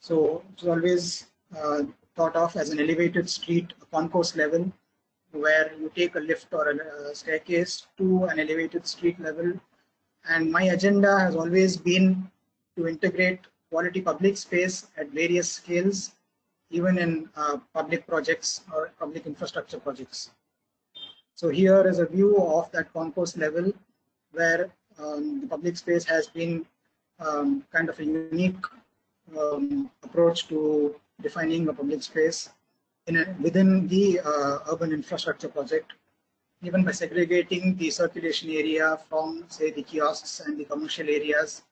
So it's always uh, thought of as an elevated street concourse level where you take a lift or a, a staircase to an elevated street level and my agenda has always been to integrate quality public space at various scales, even in uh, public projects or public infrastructure projects. So here is a view of that concourse level where um, the public space has been um, kind of a unique um, approach to defining a public space a, within the uh, urban infrastructure project even by segregating the circulation area from, say, the kiosks and the commercial areas,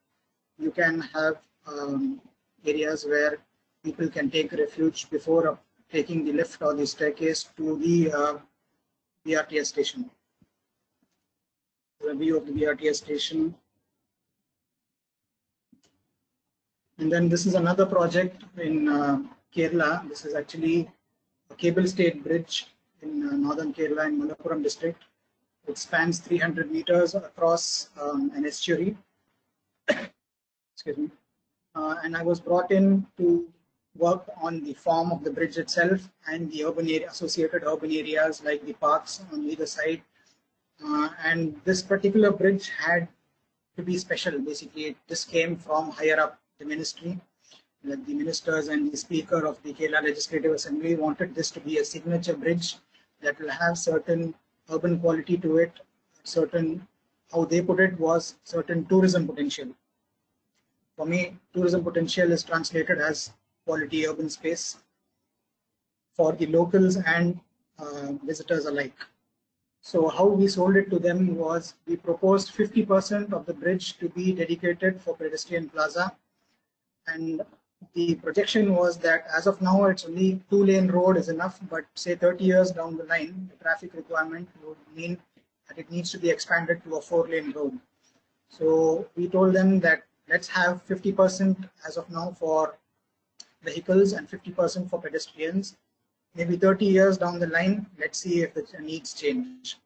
you can have um, areas where people can take refuge before taking the lift or the staircase to the uh, BRTS station. The view of the BRTS station. And then this is another project in uh, Kerala. This is actually a cable stayed bridge in uh, northern Kerala in Malappuram district. It spans 300 meters across um, an estuary. Excuse me. Uh, and I was brought in to work on the form of the bridge itself and the urban area, associated urban areas like the parks on either side. Uh, and this particular bridge had to be special. Basically, it, this came from higher up the ministry. That the ministers and the speaker of the Kerala Legislative Assembly wanted this to be a signature bridge that will have certain urban quality to it, certain, how they put it was certain tourism potential. For me, tourism potential is translated as quality urban space for the locals and uh, visitors alike. So how we sold it to them was we proposed 50% of the bridge to be dedicated for pedestrian plaza and the projection was that as of now it's only two lane road is enough but say 30 years down the line the traffic requirement would mean that it needs to be expanded to a four lane road. So we told them that let's have 50% as of now for vehicles and 50% for pedestrians. Maybe 30 years down the line let's see if the needs change.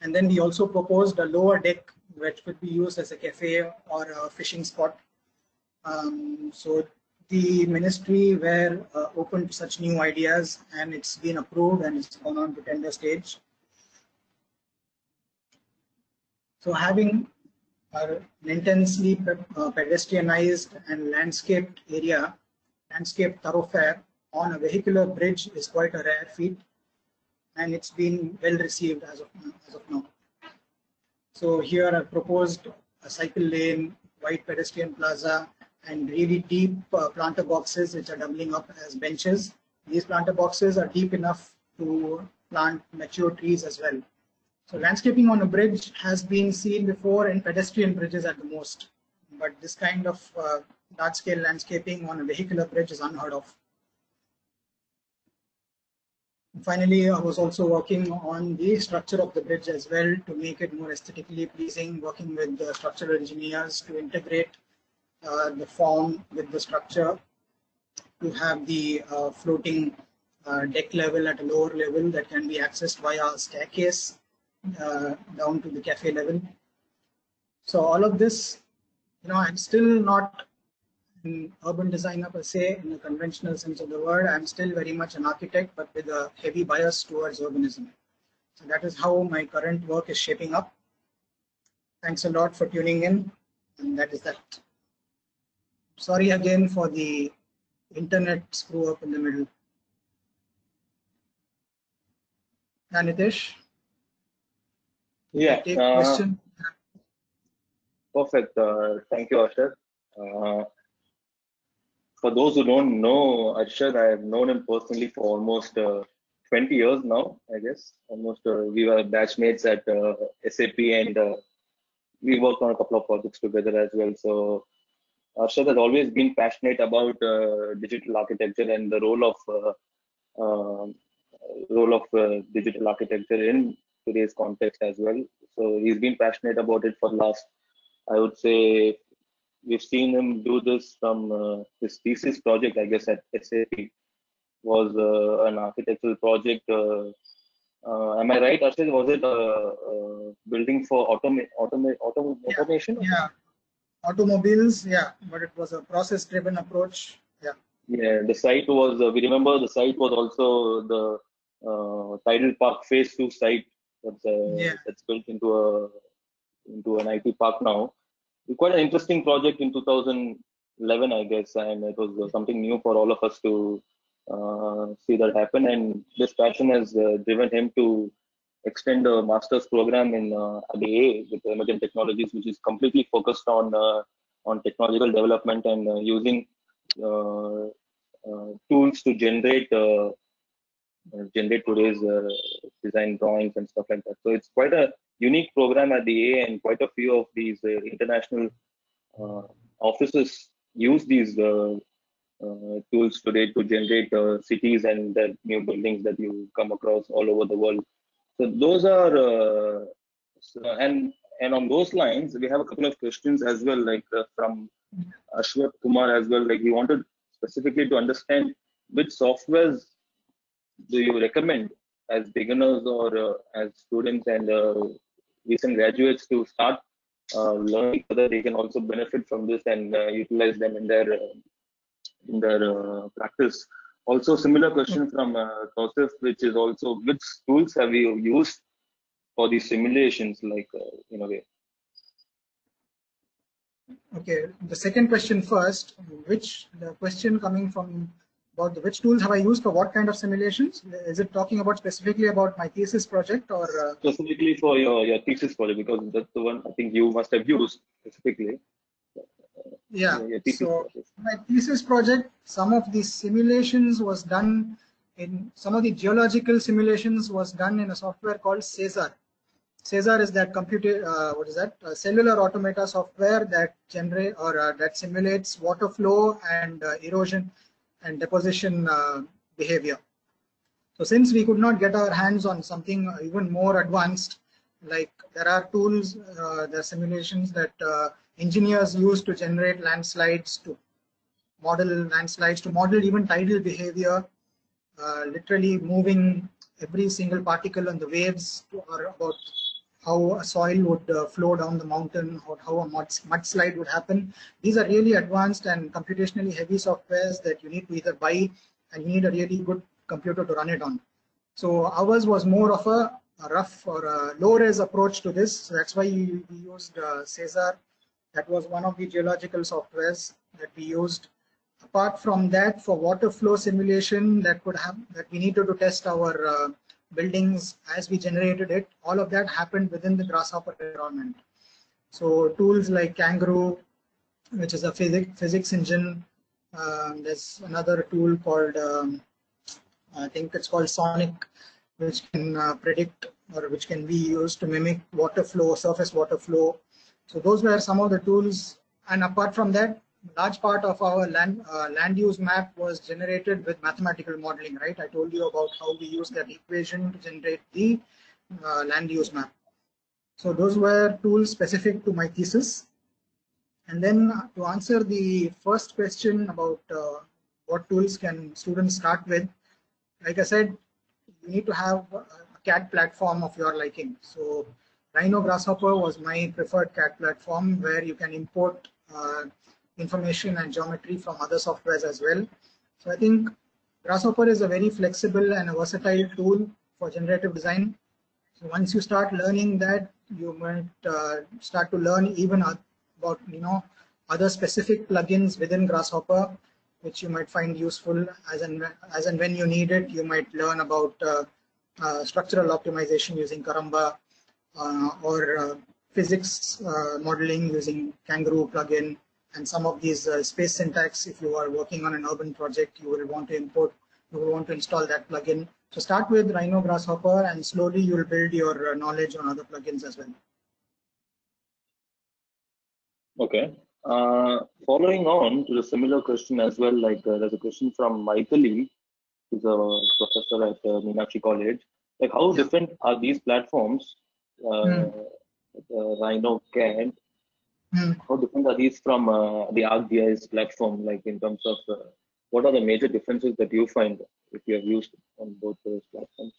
And then we also proposed a lower deck which could be used as a cafe or a fishing spot um, so the ministry were uh, open to such new ideas and it's been approved and it's gone on to tender stage. So having an intensely uh, pedestrianized and landscaped area, landscaped thoroughfare on a vehicular bridge is quite a rare feat and it's been well received as of, as of now. So here I proposed a cycle lane, wide pedestrian plaza, and really deep uh, planter boxes which are doubling up as benches. These planter boxes are deep enough to plant mature trees as well. So landscaping on a bridge has been seen before in pedestrian bridges at the most, but this kind of uh, large scale landscaping on a vehicular bridge is unheard of. Finally, I was also working on the structure of the bridge as well to make it more aesthetically pleasing, working with the structural engineers to integrate uh, the form with the structure, to have the uh, floating uh, deck level at a lower level that can be accessed via a staircase uh, down to the cafe level. So all of this, you know, I'm still not an urban designer per se in the conventional sense of the word. I'm still very much an architect, but with a heavy bias towards urbanism. So that is how my current work is shaping up. Thanks a lot for tuning in, and that is that. Sorry again for the internet screw up in the middle. Anitesh? Yeah. Take uh, question. Perfect. Uh, thank you, Arshad. Uh, for those who don't know Arshad, I have known him personally for almost uh, 20 years now, I guess. Almost uh, we were batchmates at uh, SAP and uh, we worked on a couple of projects together as well. So Arshad has always been passionate about uh, digital architecture and the role of uh, um, role of uh, digital architecture in today's context as well. So he's been passionate about it for the last, I would say, we've seen him do this from uh, his thesis project, I guess, at SAP was uh, an architectural project. Uh, uh, am I right, Arshad? Was it a, building for automa automa autom automation? Yeah, automobiles, yeah, but it was a process driven approach. Yeah, Yeah, the site was, uh, we remember the site was also the uh, TIDEL Park Phase 2 site that's, uh, Yeah. that's built into a into an IT park now. Quite an interesting project in 2011, I guess, and it was uh, something new for all of us to uh, see that happen. And this passion has uh, driven him to extend a master's program in uh, with emergent technologies, which is completely focused on uh, on technological development and uh, using uh, tools to generate generate today's design drawings and stuff like that. So it's quite a unique program at the A, and quite a few of these international offices use these uh, tools today to generate uh, cities and the new buildings that you come across all over the world. So those are uh, so- and and on those lines, we have a couple of questions as well, like uh, from Ashwat Kumar as well. Like he wanted specifically to understand which softwares do you recommend as beginners or uh, as students and uh, recent graduates to start uh, learning that they can also benefit from this and uh, utilize them in their in their practice. Also, similar question from uh, Tausif, which is also which tools have you used for these simulations, like uh, in a way? okay. The second question first, which the question coming from about the which tools have I used for what kind of simulations? Is it talking about specifically about my thesis project or? Uh, Specifically for your, your thesis project, because that's the one I think you must have used specifically. Yeah, your thesis so project. my thesis project, some of the simulations was done in some of the geological simulations was done in a software called CAESAR. CAESAR is that computer, uh, what is that? Uh, cellular automata software that generate or uh, that simulates water flow and uh, erosion and deposition uh, behavior. So since we could not get our hands on something even more advanced, like there are tools, uh, there are simulations that uh, engineers use to generate landslides, to model landslides, to model even tidal behavior, uh, literally moving every single particle on the waves to, or about how a soil would uh, flow down the mountain or how a mud, mudslide would happen. These are really advanced and computationally heavy softwares that you need to either buy and you need a really good computer to run it on. So ours was more of a, a rough or a low-res approach to this. So that's why we, we used uh, CAESAR. That was one of the geological softwares that we used. Apart from that, for water flow simulation, that could have that we needed to test our uh, buildings as we generated it. All of that happened within the Grasshopper environment. So tools like Kangaroo, which is a physics physics engine. Um, there's another tool called um, I think it's called Sonic, which can uh, predict or which can be used to mimic water flow, surface water flow. So those were some of the tools. And apart from that, large part of our land uh, land use map was generated with mathematical modeling, right? I told you about how we use that equation to generate the uh, land use map. So those were tools specific to my thesis. And then to answer the first question about uh, what tools can students start with, like I said, you need to have a CAD platform of your liking. So Rhino Grasshopper was my preferred CAD platform where you can import uh, information and geometry from other softwares as well. So I think Grasshopper is a very flexible and a versatile tool for generative design. So once you start learning that, you might uh, start to learn even about you know other specific plugins within Grasshopper, which you might find useful as and as and when you need it. You might learn about uh, uh, structural optimization using Karamba or uh, physics uh, modeling using Kangaroo plugin and some of these space syntax. If you are working on an urban project, you will want to import, you will want to install that plugin so start with Rhino Grasshopper and slowly you'll build your uh, knowledge on other plugins as well. Okay. Uh, following on to the similar question as well, like uh, there's a question from Michael Lee, who's a professor at uh, College. Like how yeah. different are these platforms, mm. Rhino CAD? Mm. How different are these from uh, the ArcGIS platform, like in terms of what are the major differences that you find if you have used on both those platforms?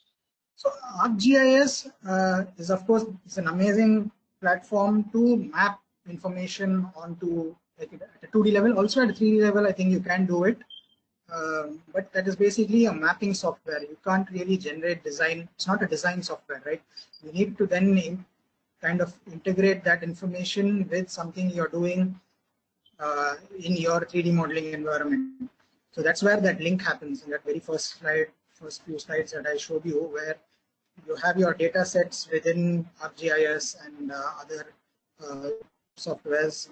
So ArcGIS uh, is of course it's an amazing platform to map information onto like at a 2D level. Also at a 3D level, I think you can do it. Um, but that is basically a mapping software. You can't really generate design. It's not a design software, right? You need to then kind of integrate that information with something you're doing uh, in your 3D modeling environment. So that's where that link happens in that very first slide, first few slides that I showed you, where you have your data sets within ArcGIS and uh, other uh, softwares.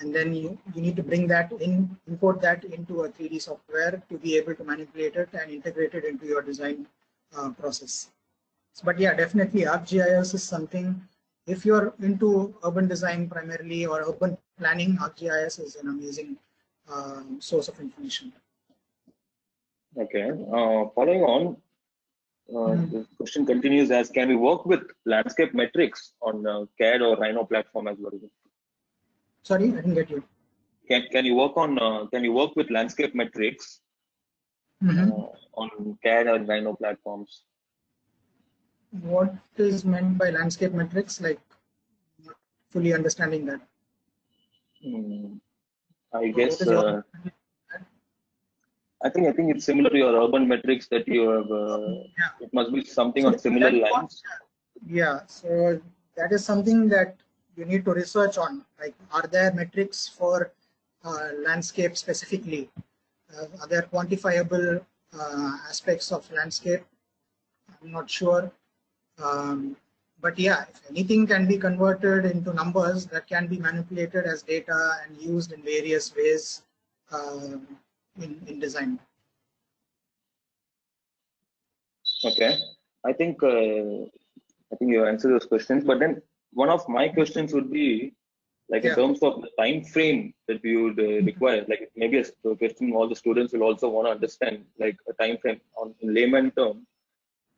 And then you, you need to bring that in, import that into a 3D software to be able to manipulate it and integrate it into your design uh, process. So, but yeah, definitely ArcGIS is something, if you're into urban design primarily or urban planning, ArcGIS is an amazing um, source of information. Okay. Uh, following on, uh, mm. the question continues as can we work with landscape metrics on uh, CAD or Rhino platform as well? Sorry, I didn't get you. Can can you work on uh, can you work with landscape metrics mm-hmm. Uh, on CAD or Rhino platforms? What is meant by landscape metrics? Like fully understanding that. Mm. I guess uh, I think I think it's similar to your urban metrics that you have. Uh, yeah. It must be something so on similar lines. Yeah, so that is something that you need to research on. Like, are there metrics for uh, landscape specifically? Uh, are there quantifiable uh, aspects of landscape? I'm not sure. Um, but yeah, if anything can be converted into numbers that can be manipulated as data and used in various ways uh, in, in design. Okay, I think uh, I think you answered those questions. But then one of my questions would be like yeah. in terms of the time frame that we would uh, mm-hmm. require. Like maybe a question all the students will also want to understand like a time frame on in layman term.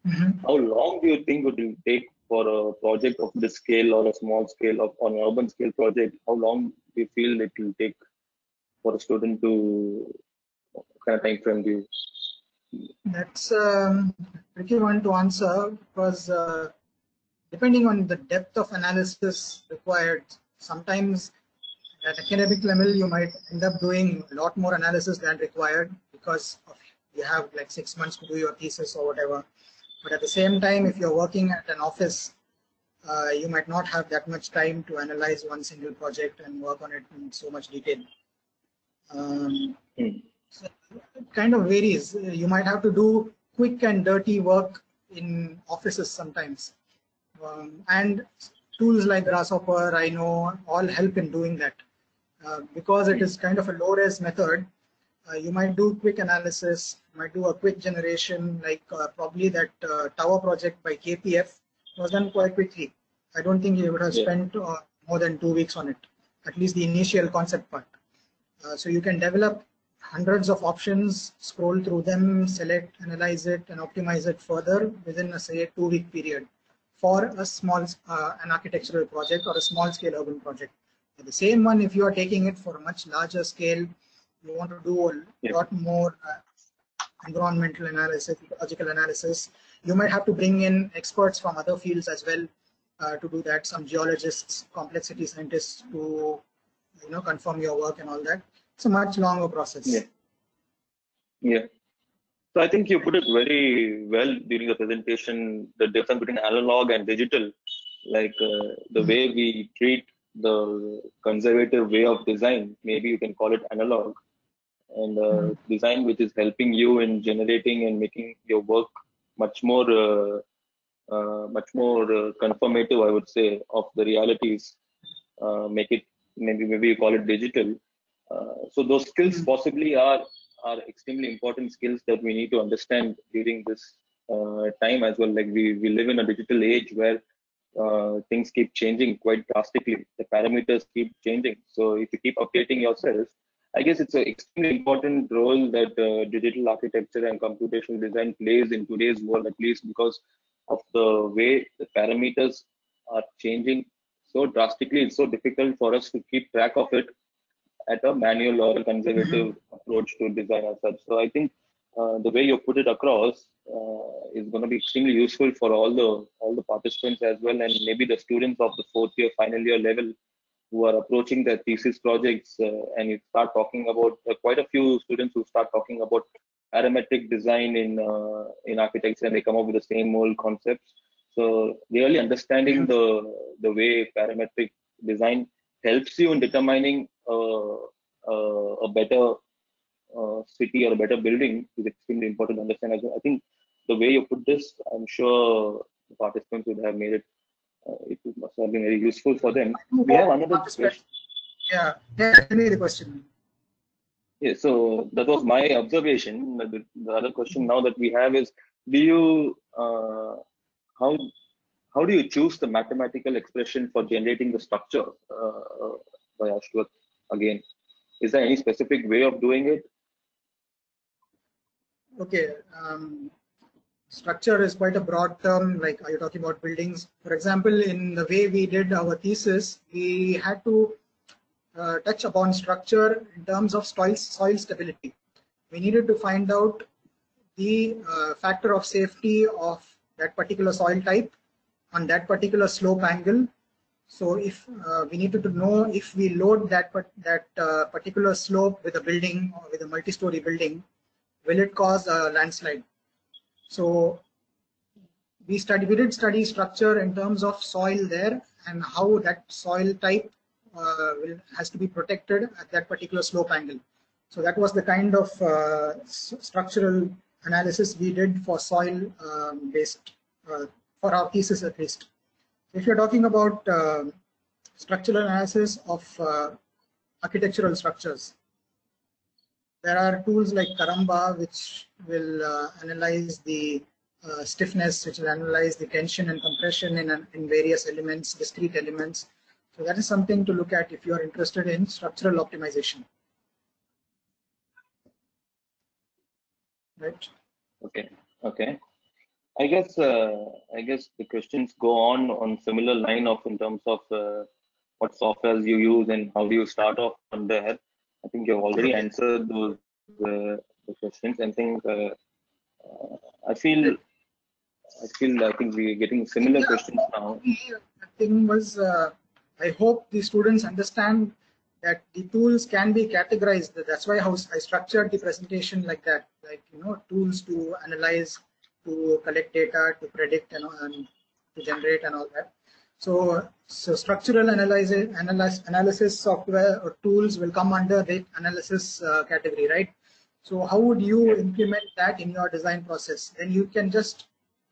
Mm-hmm. How long do you think would it take for a project of this scale or a small scale of on an urban scale project, how long do you feel it will take for a student to kind of time frame do you? That's a um, tricky one to answer because uh, depending on the depth of analysis required, sometimes at academic level you might end up doing a lot more analysis than required because of, you have like six months to do your thesis or whatever. But at the same time, if you're working at an office, uh, you might not have that much time to analyze one single project and work on it in so much detail. Um, mm. so it kind of varies. You might have to do quick and dirty work in offices sometimes. Um, and tools like Grasshopper, Rhino, all help in doing that. Uh, because it is kind of a low-res method, uh, you might do quick analysis, might do a quick generation, like uh, probably that uh, tower project by KPF was done quite quickly. I don't think you would have yeah. spent uh, more than two weeks on it, at least the initial concept part. Uh, so you can develop hundreds of options, scroll through them, select, analyze it, and optimize it further within a say a two-week period for a small uh, an architectural project or a small-scale urban project. the same one, if you are taking it for a much larger scale, you want to do a yeah. lot more uh, environmental analysis, ecological analysis. You might have to bring in experts from other fields as well uh, to do that. Some geologists, complexity scientists to you know confirm your work and all that. It's a much longer process. Yeah. Yeah. So I think you put it very well during the presentation. The difference between analog and digital, like uh, the mm -hmm. way we treat the conservative way of design. Maybe you can call it analog, and uh, mm -hmm. design which is helping you in generating and making your work much more uh, uh, much more uh, confirmative i would say of the realities uh, make it maybe maybe you call it digital uh, so those skills mm-hmm. possibly are are extremely important skills that we need to understand during this time as well. Like we we live in a digital age where things keep changing quite drastically. The parameters keep changing. So if you keep updating yourself I guess it's an extremely important role that uh, digital architecture and computational design plays in today's world, at least because of the way the parameters are changing so drastically. It's so difficult for us to keep track of it at a manual or a conservative mm-hmm. approach to design as such. So I think uh, the way you put it across uh, is going to be extremely useful for all the all the participants as well, and maybe the students of the fourth year, final year level who are approaching their thesis projects uh, and you start talking about uh, quite a few students who start talking about parametric design in uh, in architecture and they come up with the same old concepts so really understanding the the way parametric design helps you in determining uh, uh, a better uh, city or a better building is extremely important to understand as well. I think the way you put this, I'm sure the participants would have made it uh, it must have been very useful for them. We have another question. Yeah, tell me the question. Yeah, so that was my observation. The, the, other question now that we have is, do you uh, how how do you choose the mathematical expression for generating the structure uh, by Ashwath again? Is there any specific way of doing it? Okay, um, structure is quite a broad term, like are you talking about buildings? For example, in the way we did our thesis, we had to uh, touch upon structure in terms of soil, soil stability. We needed to find out the uh, factor of safety of that particular soil type on that particular slope angle. So if uh, we needed to know if we load that that uh, particular slope with a building or with a multi-story building, will it cause a landslide? So we study, we did study structure in terms of soil there and how that soil type uh, will, has to be protected at that particular slope angle. So that was the kind of uh, structural analysis we did for soil um, based, uh, for our thesis at least. If you're talking about uh, structural analysis of uh, architectural structures, there are tools like Karamba, which will uh, analyze the uh, stiffness, which will analyze the tension and compression in, in various elements, discrete elements. So that is something to look at if you are interested in structural optimization. Right. Okay. Okay. I guess uh, I guess the questions go on on similar line of in terms of uh, what softwares you use and how do you start off from there. I think you've already answered those uh, the questions. I think uh, uh, I feel I feel I think we're getting similar yeah, questions now. The thing was, I hope the students understand that the tools can be categorized. That's why I structured the presentation like that, like you know, tools to analyze, to collect data, to predict, and, and to generate and all that. So, so structural analysis, analysis, analysis software or tools will come under the analysis uh, category, right? So how would you implement that in your design process? Then you can just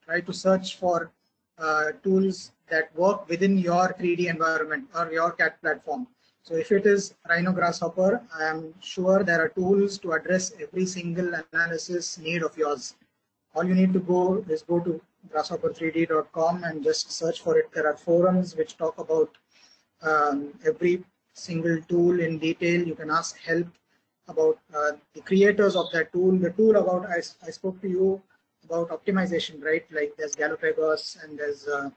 try to search for uh, tools that work within your 3D environment or your CAD platform. So if it is Rhino Grasshopper, I am sure there are tools to address every single analysis need of yours. All you need to go is go to grasshopper3d.com and just search for it. There are forums which talk about um, every single tool in detail. You can ask help about uh, the creators of that tool. The tool about I, I spoke to you about optimization, right? Like there's Galapagos and there's uh,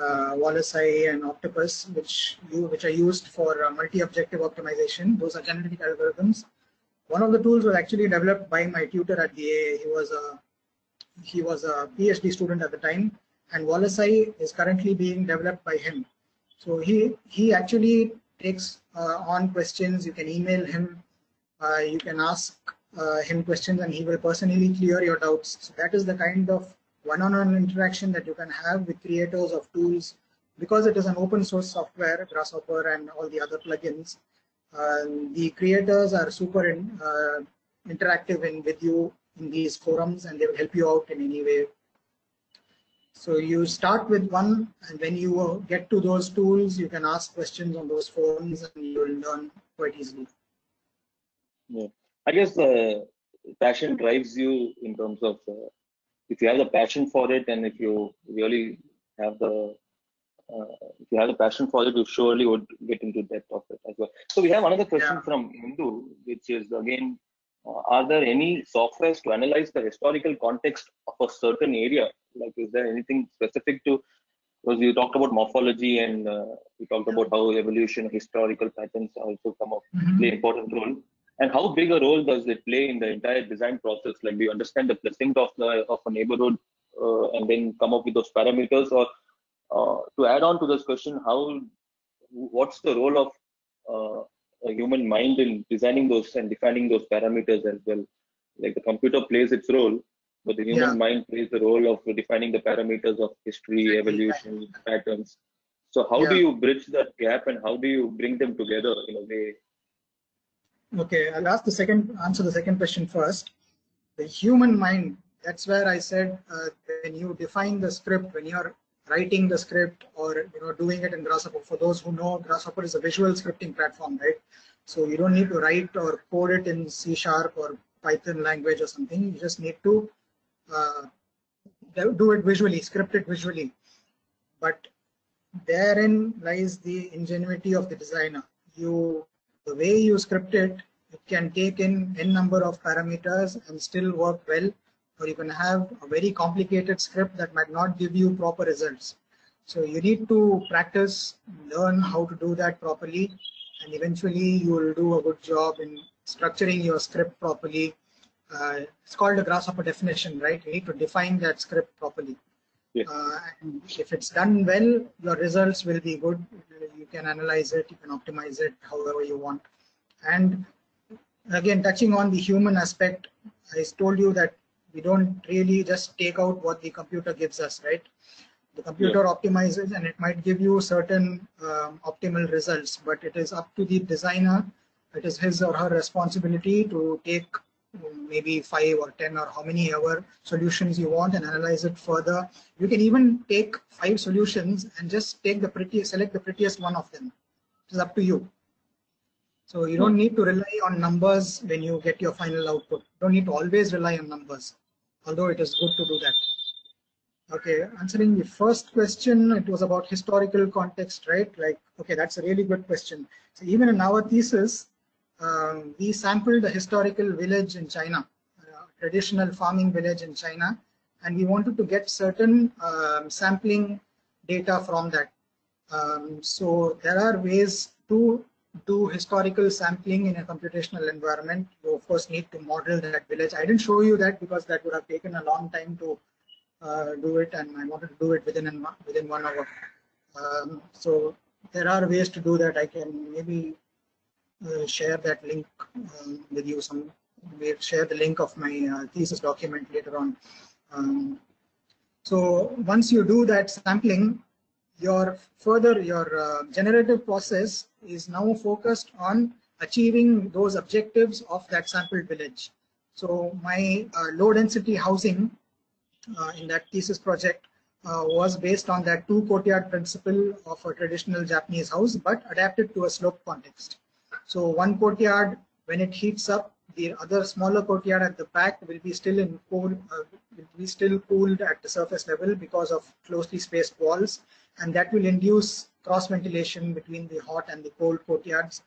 uh, and Octopus, which you which are used for uh, multi-objective optimization. Those are genetic algorithms. One of the tools was actually developed by my tutor at the AA. He was a he was a PhD student at the time, and Wallacei is currently being developed by him. So he he actually takes uh, on questions. You can email him. Uh, you can ask uh, him questions, and he will personally clear your doubts. So that is the kind of one-on-one interaction that you can have with creators of tools because it is an open source software, Grasshopper and all the other plugins. Uh, the creators are super in, uh, interactive in with you in these forums and they will help you out in any way. So you start with one and when you get to those tools, you can ask questions on those forums and you will learn quite easily. Yeah. I guess the passion drives you in terms of uh, if you have the passion for it and if you really have the uh, if you have a passion for it, you surely would get into depth of it as well. So we have another question Yeah. from Hindu, which is again, uh, are there any softwares to analyze the historical context of a certain area? Like, is there anything specific to? Because you talked about morphology and uh, we talked about how evolution, historical patterns also come up Mhm. play important role. And how big a role does it play in the entire design process? Like, do you understand the blessings of the of a neighborhood uh, and then come up with those parameters? Or uh, to add on to this question, how what's the role of uh, human mind in designing those and defining those parameters as well? Like the computer plays its role, but the human Yeah. mind plays the role of defining the parameters of history, evolution, patterns. So how do you bridge that gap and how do you bring them together in a way? Okay, I'll ask the second, answer the second question first. The human mind, that's where I said uh, when you define the script, when you're writing the script or you know doing it in Grasshopper, for those who know, Grasshopper is a visual scripting platform, right? So you don't need to write or code it in C Sharp or Python language or something. You just need to uh, do it visually, script it visually. But therein lies the ingenuity of the designer. You the way you script it, it can take in n number of parameters and still work well, or you can have a very complicated script that might not give you proper results. So you need to practice, learn how to do that properly, and eventually you will do a good job in structuring your script properly. Uh, it's called a grasshopper definition, right? You need to define that script properly. Yes. Uh, and if it's done well, your results will be good. You can analyze it, you can optimize it however you want. And again, touching on the human aspect, I told you that we don't really just take out what the computer gives us, right? The computer optimizes and it might give you certain um, optimal results, but it is up to the designer. It is his or her responsibility to take um, maybe five or 10 or how many ever solutions you want and analyze it further. You can even take five solutions and just take the prettiest, select the prettiest one of them. It is up to you. So you don't need to rely on numbers when you get your final output. You don't need to always rely on numbers, although it is good to do that. Okay, answering the first question, it was about historical context, right? Like, okay, that's a really good question. So even in our thesis, um, we sampled a historical village in China, traditional farming village in China, and we wanted to get certain um, sampling data from that. Um, so there are ways to do historical sampling in a computational environment. You of course need to model that village. I didn't show you that because that would have taken a long time to uh, do it, and I wanted to do it within an, within one hour. Um, so there are ways to do that. I can maybe uh, share that link um, with you. Some we'll share the link of my uh, thesis document later on. Um, so once you do that sampling, your further your uh, generative process is now focused on achieving those objectives of that sampled village. So my uh, low density housing uh, in that thesis project uh, was based on that two courtyard principle of a traditional Japanese house, but adapted to a slope context. So one courtyard, when it heats up, the other smaller courtyard at the back will be still in cool, uh, will be still cooled at the surface level because of closely spaced walls, and that will induce cross ventilation between the hot and the cold courtyards.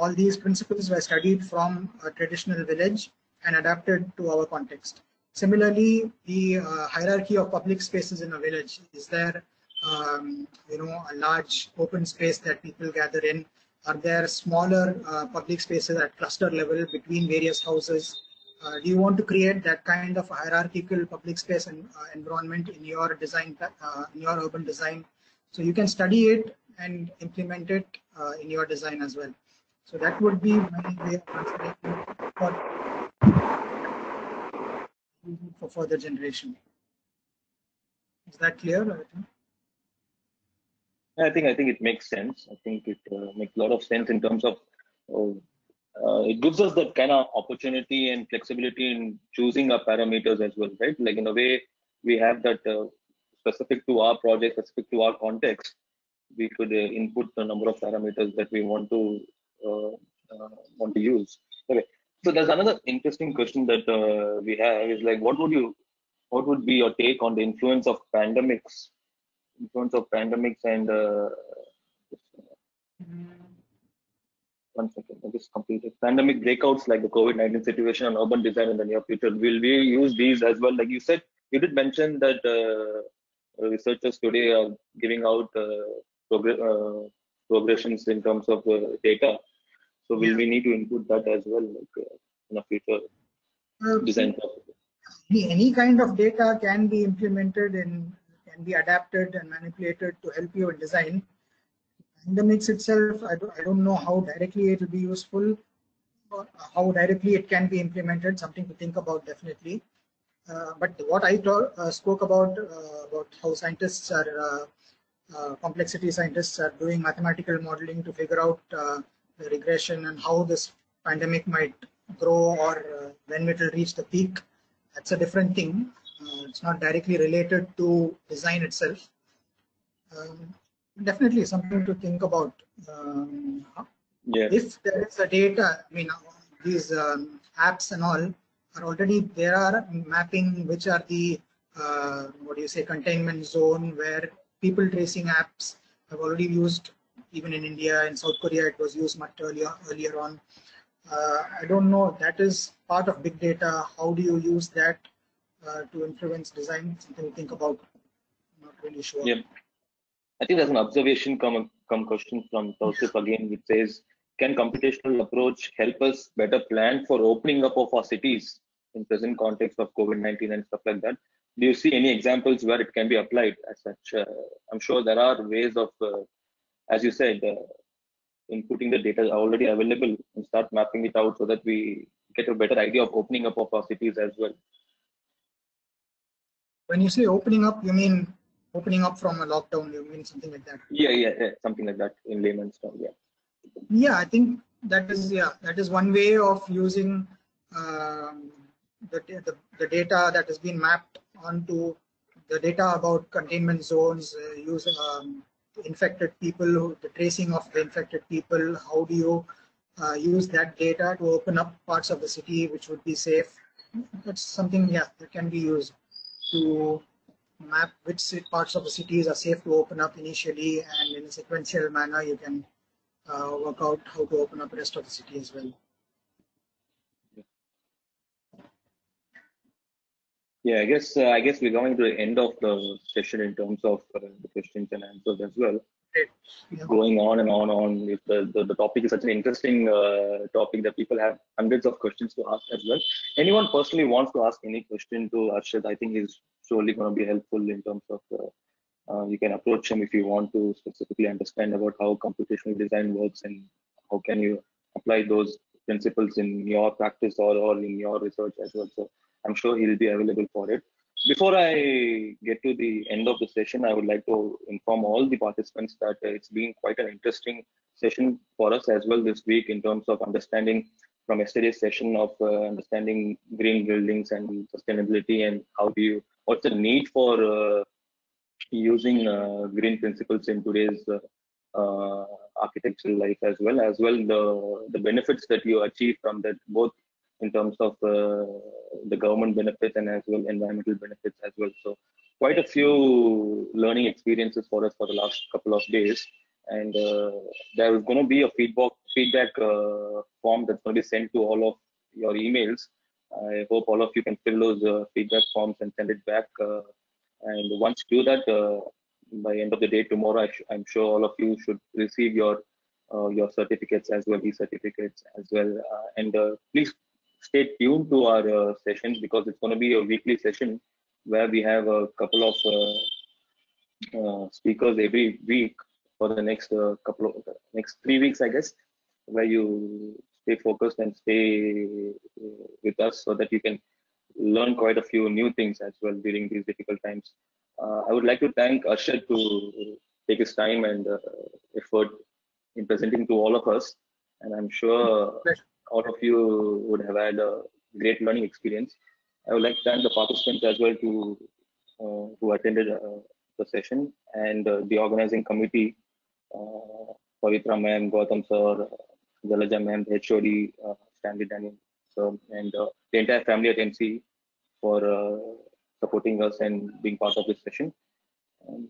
all these principles were studied from a traditional village and adapted to our context. Similarly, the uh, hierarchy of public spaces in a village, is there um, you know, a large open space that people gather in? Are there smaller uh, public spaces at cluster level between various houses? Uh, do you want to create that kind of hierarchical public space and uh, environment in your design, uh, in your urban design? So you can study it and implement it uh, in your design as well. So that would be my way of translating for, for further generation. Is that clear? I think I think it makes sense. I think it uh, makes a lot of sense in terms of uh, it gives us that kind of opportunity and flexibility in choosing our parameters as well, right? Like in a way, we have that uh, specific to our project, specific to our context, we could uh, input the number of parameters that we want to uh, uh, want to use. Okay, so there's another interesting question that we have is like, what would you, what would be your take on the influence of pandemics, influence of pandemics and one second, I just completed. Pandemic breakouts like the COVID-19 situation and urban design in the near future. Will we use these as well? Like you said, you did mention that uh, researchers today are giving out uh, uh, progressions in terms of uh, data. So will we need to input that as well like, uh, in a future design process? Any, kind of data can be implemented and can be adapted and manipulated to help you in design. Pandemics itself, I don't, I don't know how directly it will be useful, or how directly it can be implemented, something to think about definitely. Uh, but what I talk, uh, spoke about, uh, about how scientists are uh, complexity scientists are doing mathematical modeling to figure out uh, the regression and how this pandemic might grow or uh, when it will reach the peak. That's a different thing. Uh, it's not directly related to design itself. Um, definitely something to think about. Um, yeah. If there is a data, I mean, these um, apps and all are already, there are mapping which are the, uh, what do you say, containment zone where people tracing apps have already used even in India and South Korea it was used much earlier earlier on. Uh, I don't know that is part of big data. How do you use that uh, to influence design? Something to think about. I'm not really sure. Yeah, I think there's an observation come come question from Tausif again, which says, can computational approach help us better plan for opening up of our cities in present context of COVID-19 and stuff like that? do you see any examples where it can be applied as such? Uh, I'm sure there are ways of, uh, as you said, uh, inputting the data already available and start mapping it out so that we get a better idea of opening up of our cities as well. When you say opening up, you mean opening up from a lockdown, you mean something like that? Yeah, yeah, yeah something like that in layman's terms, yeah. Yeah, I think that is, yeah, that is one way of using um, the, the, the data that has been mapped onto the data about containment zones, uh, use um, infected people, the tracing of the infected people, how do you uh, use that data to open up parts of the city which would be safe. That's something, yeah, that can be used to map which parts of the cities are safe to open up initially and in a sequential manner you can uh, work out how to open up the rest of the city as well. Yeah, I guess uh, I guess we're coming to the end of the session in terms of uh, the questions and answers as well. Going on and on and on. If the, the, the topic is such an interesting uh, topic that people have hundreds of questions to ask as well. Anyone personally wants to ask any question to Arshad, I think is surely going to be helpful in terms of uh, uh, you can approach him if you want to specifically understand about how computational design works and how can you apply those principles in your practice or, or in your research as well. So I'm sure he'll be available for it. Before I get to the end of the session, I would like to inform all the participants that it's been quite an interesting session for us as well this week in terms of understanding from yesterday's session of uh, understanding green buildings and sustainability and how do you, what's the need for uh, using uh, green principles in today's uh, uh, architectural life as well, as well the, the benefits that you achieve from that both in terms of uh, the government benefits and as well environmental benefits as well. So quite a few learning experiences for us for the last couple of days. And uh, there is going to be a feedback feedback uh, form that's going to be sent to all of your emails. I hope all of you can fill those uh, feedback forms and send it back. Uh, and once you do that, uh, by end of the day tomorrow, I am sure all of you should receive your your certificates as well, e-certificates as well. And please stay tuned to our sessions because it's going to be a weekly session where we have a couple of speakers every week for the next uh, couple of uh, next three weeks, I guess, where you stay focused and stay uh, with us so that you can learn quite a few new things as well during these difficult times. Uh, I would like to thank Arshad to take his time and uh, effort in presenting to all of us. And I'm sure all of you would have had a great learning experience. I would like to thank the participants as well to uh, who attended the session and the organizing committee uh, Pavitra ma'am, Gautam sir, Jalaja ma'am, HOD, uh, Stanley Daniel sir, and uh, the entire family at MC for supporting us and being part of this session. And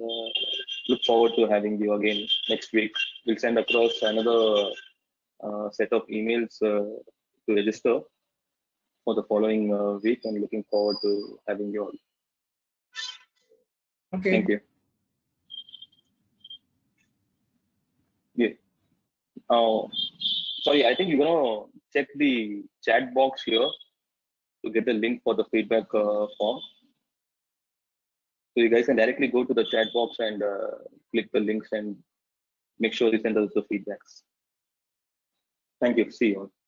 look forward to having you again next week. We'll send across another uh, set of emails uh, to register for the following uh, week and looking forward to having you all. Okay. Thank you. Yeah. Uh, sorry, I think you're gonna check the chat box here to get the link for the feedback uh, form. So you guys can directly go to the chat box and uh, click the links and make sure you send us the feedbacks. Thank you. See you all.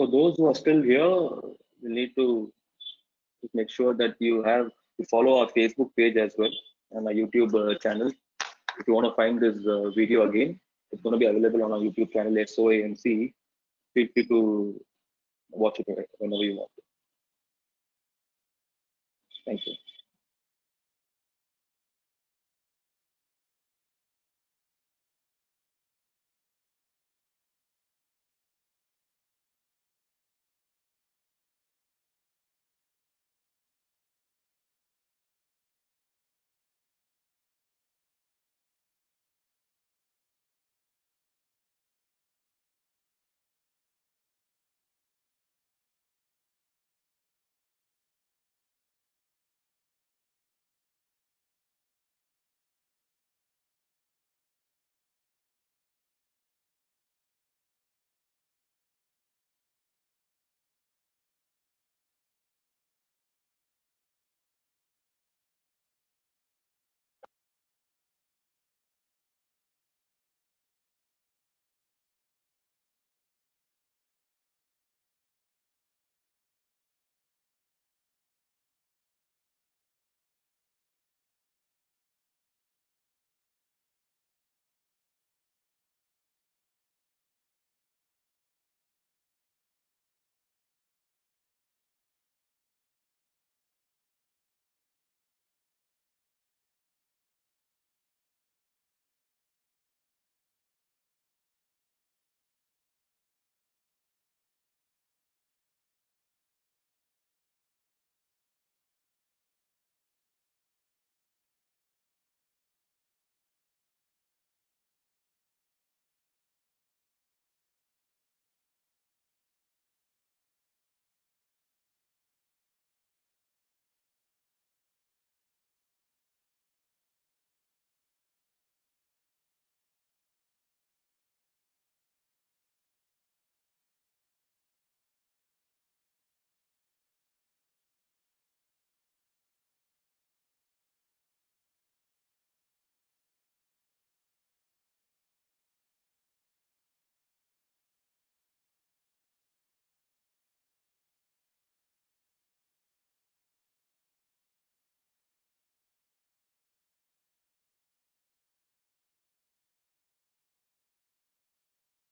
So those who are still here, you need to make sure that you have to follow our Facebook page as well and our YouTube uh, channel. If you want to find this uh, video again, it's going to be available on our YouTube channel SOAMC. Feel free to watch it whenever you want. Thank you.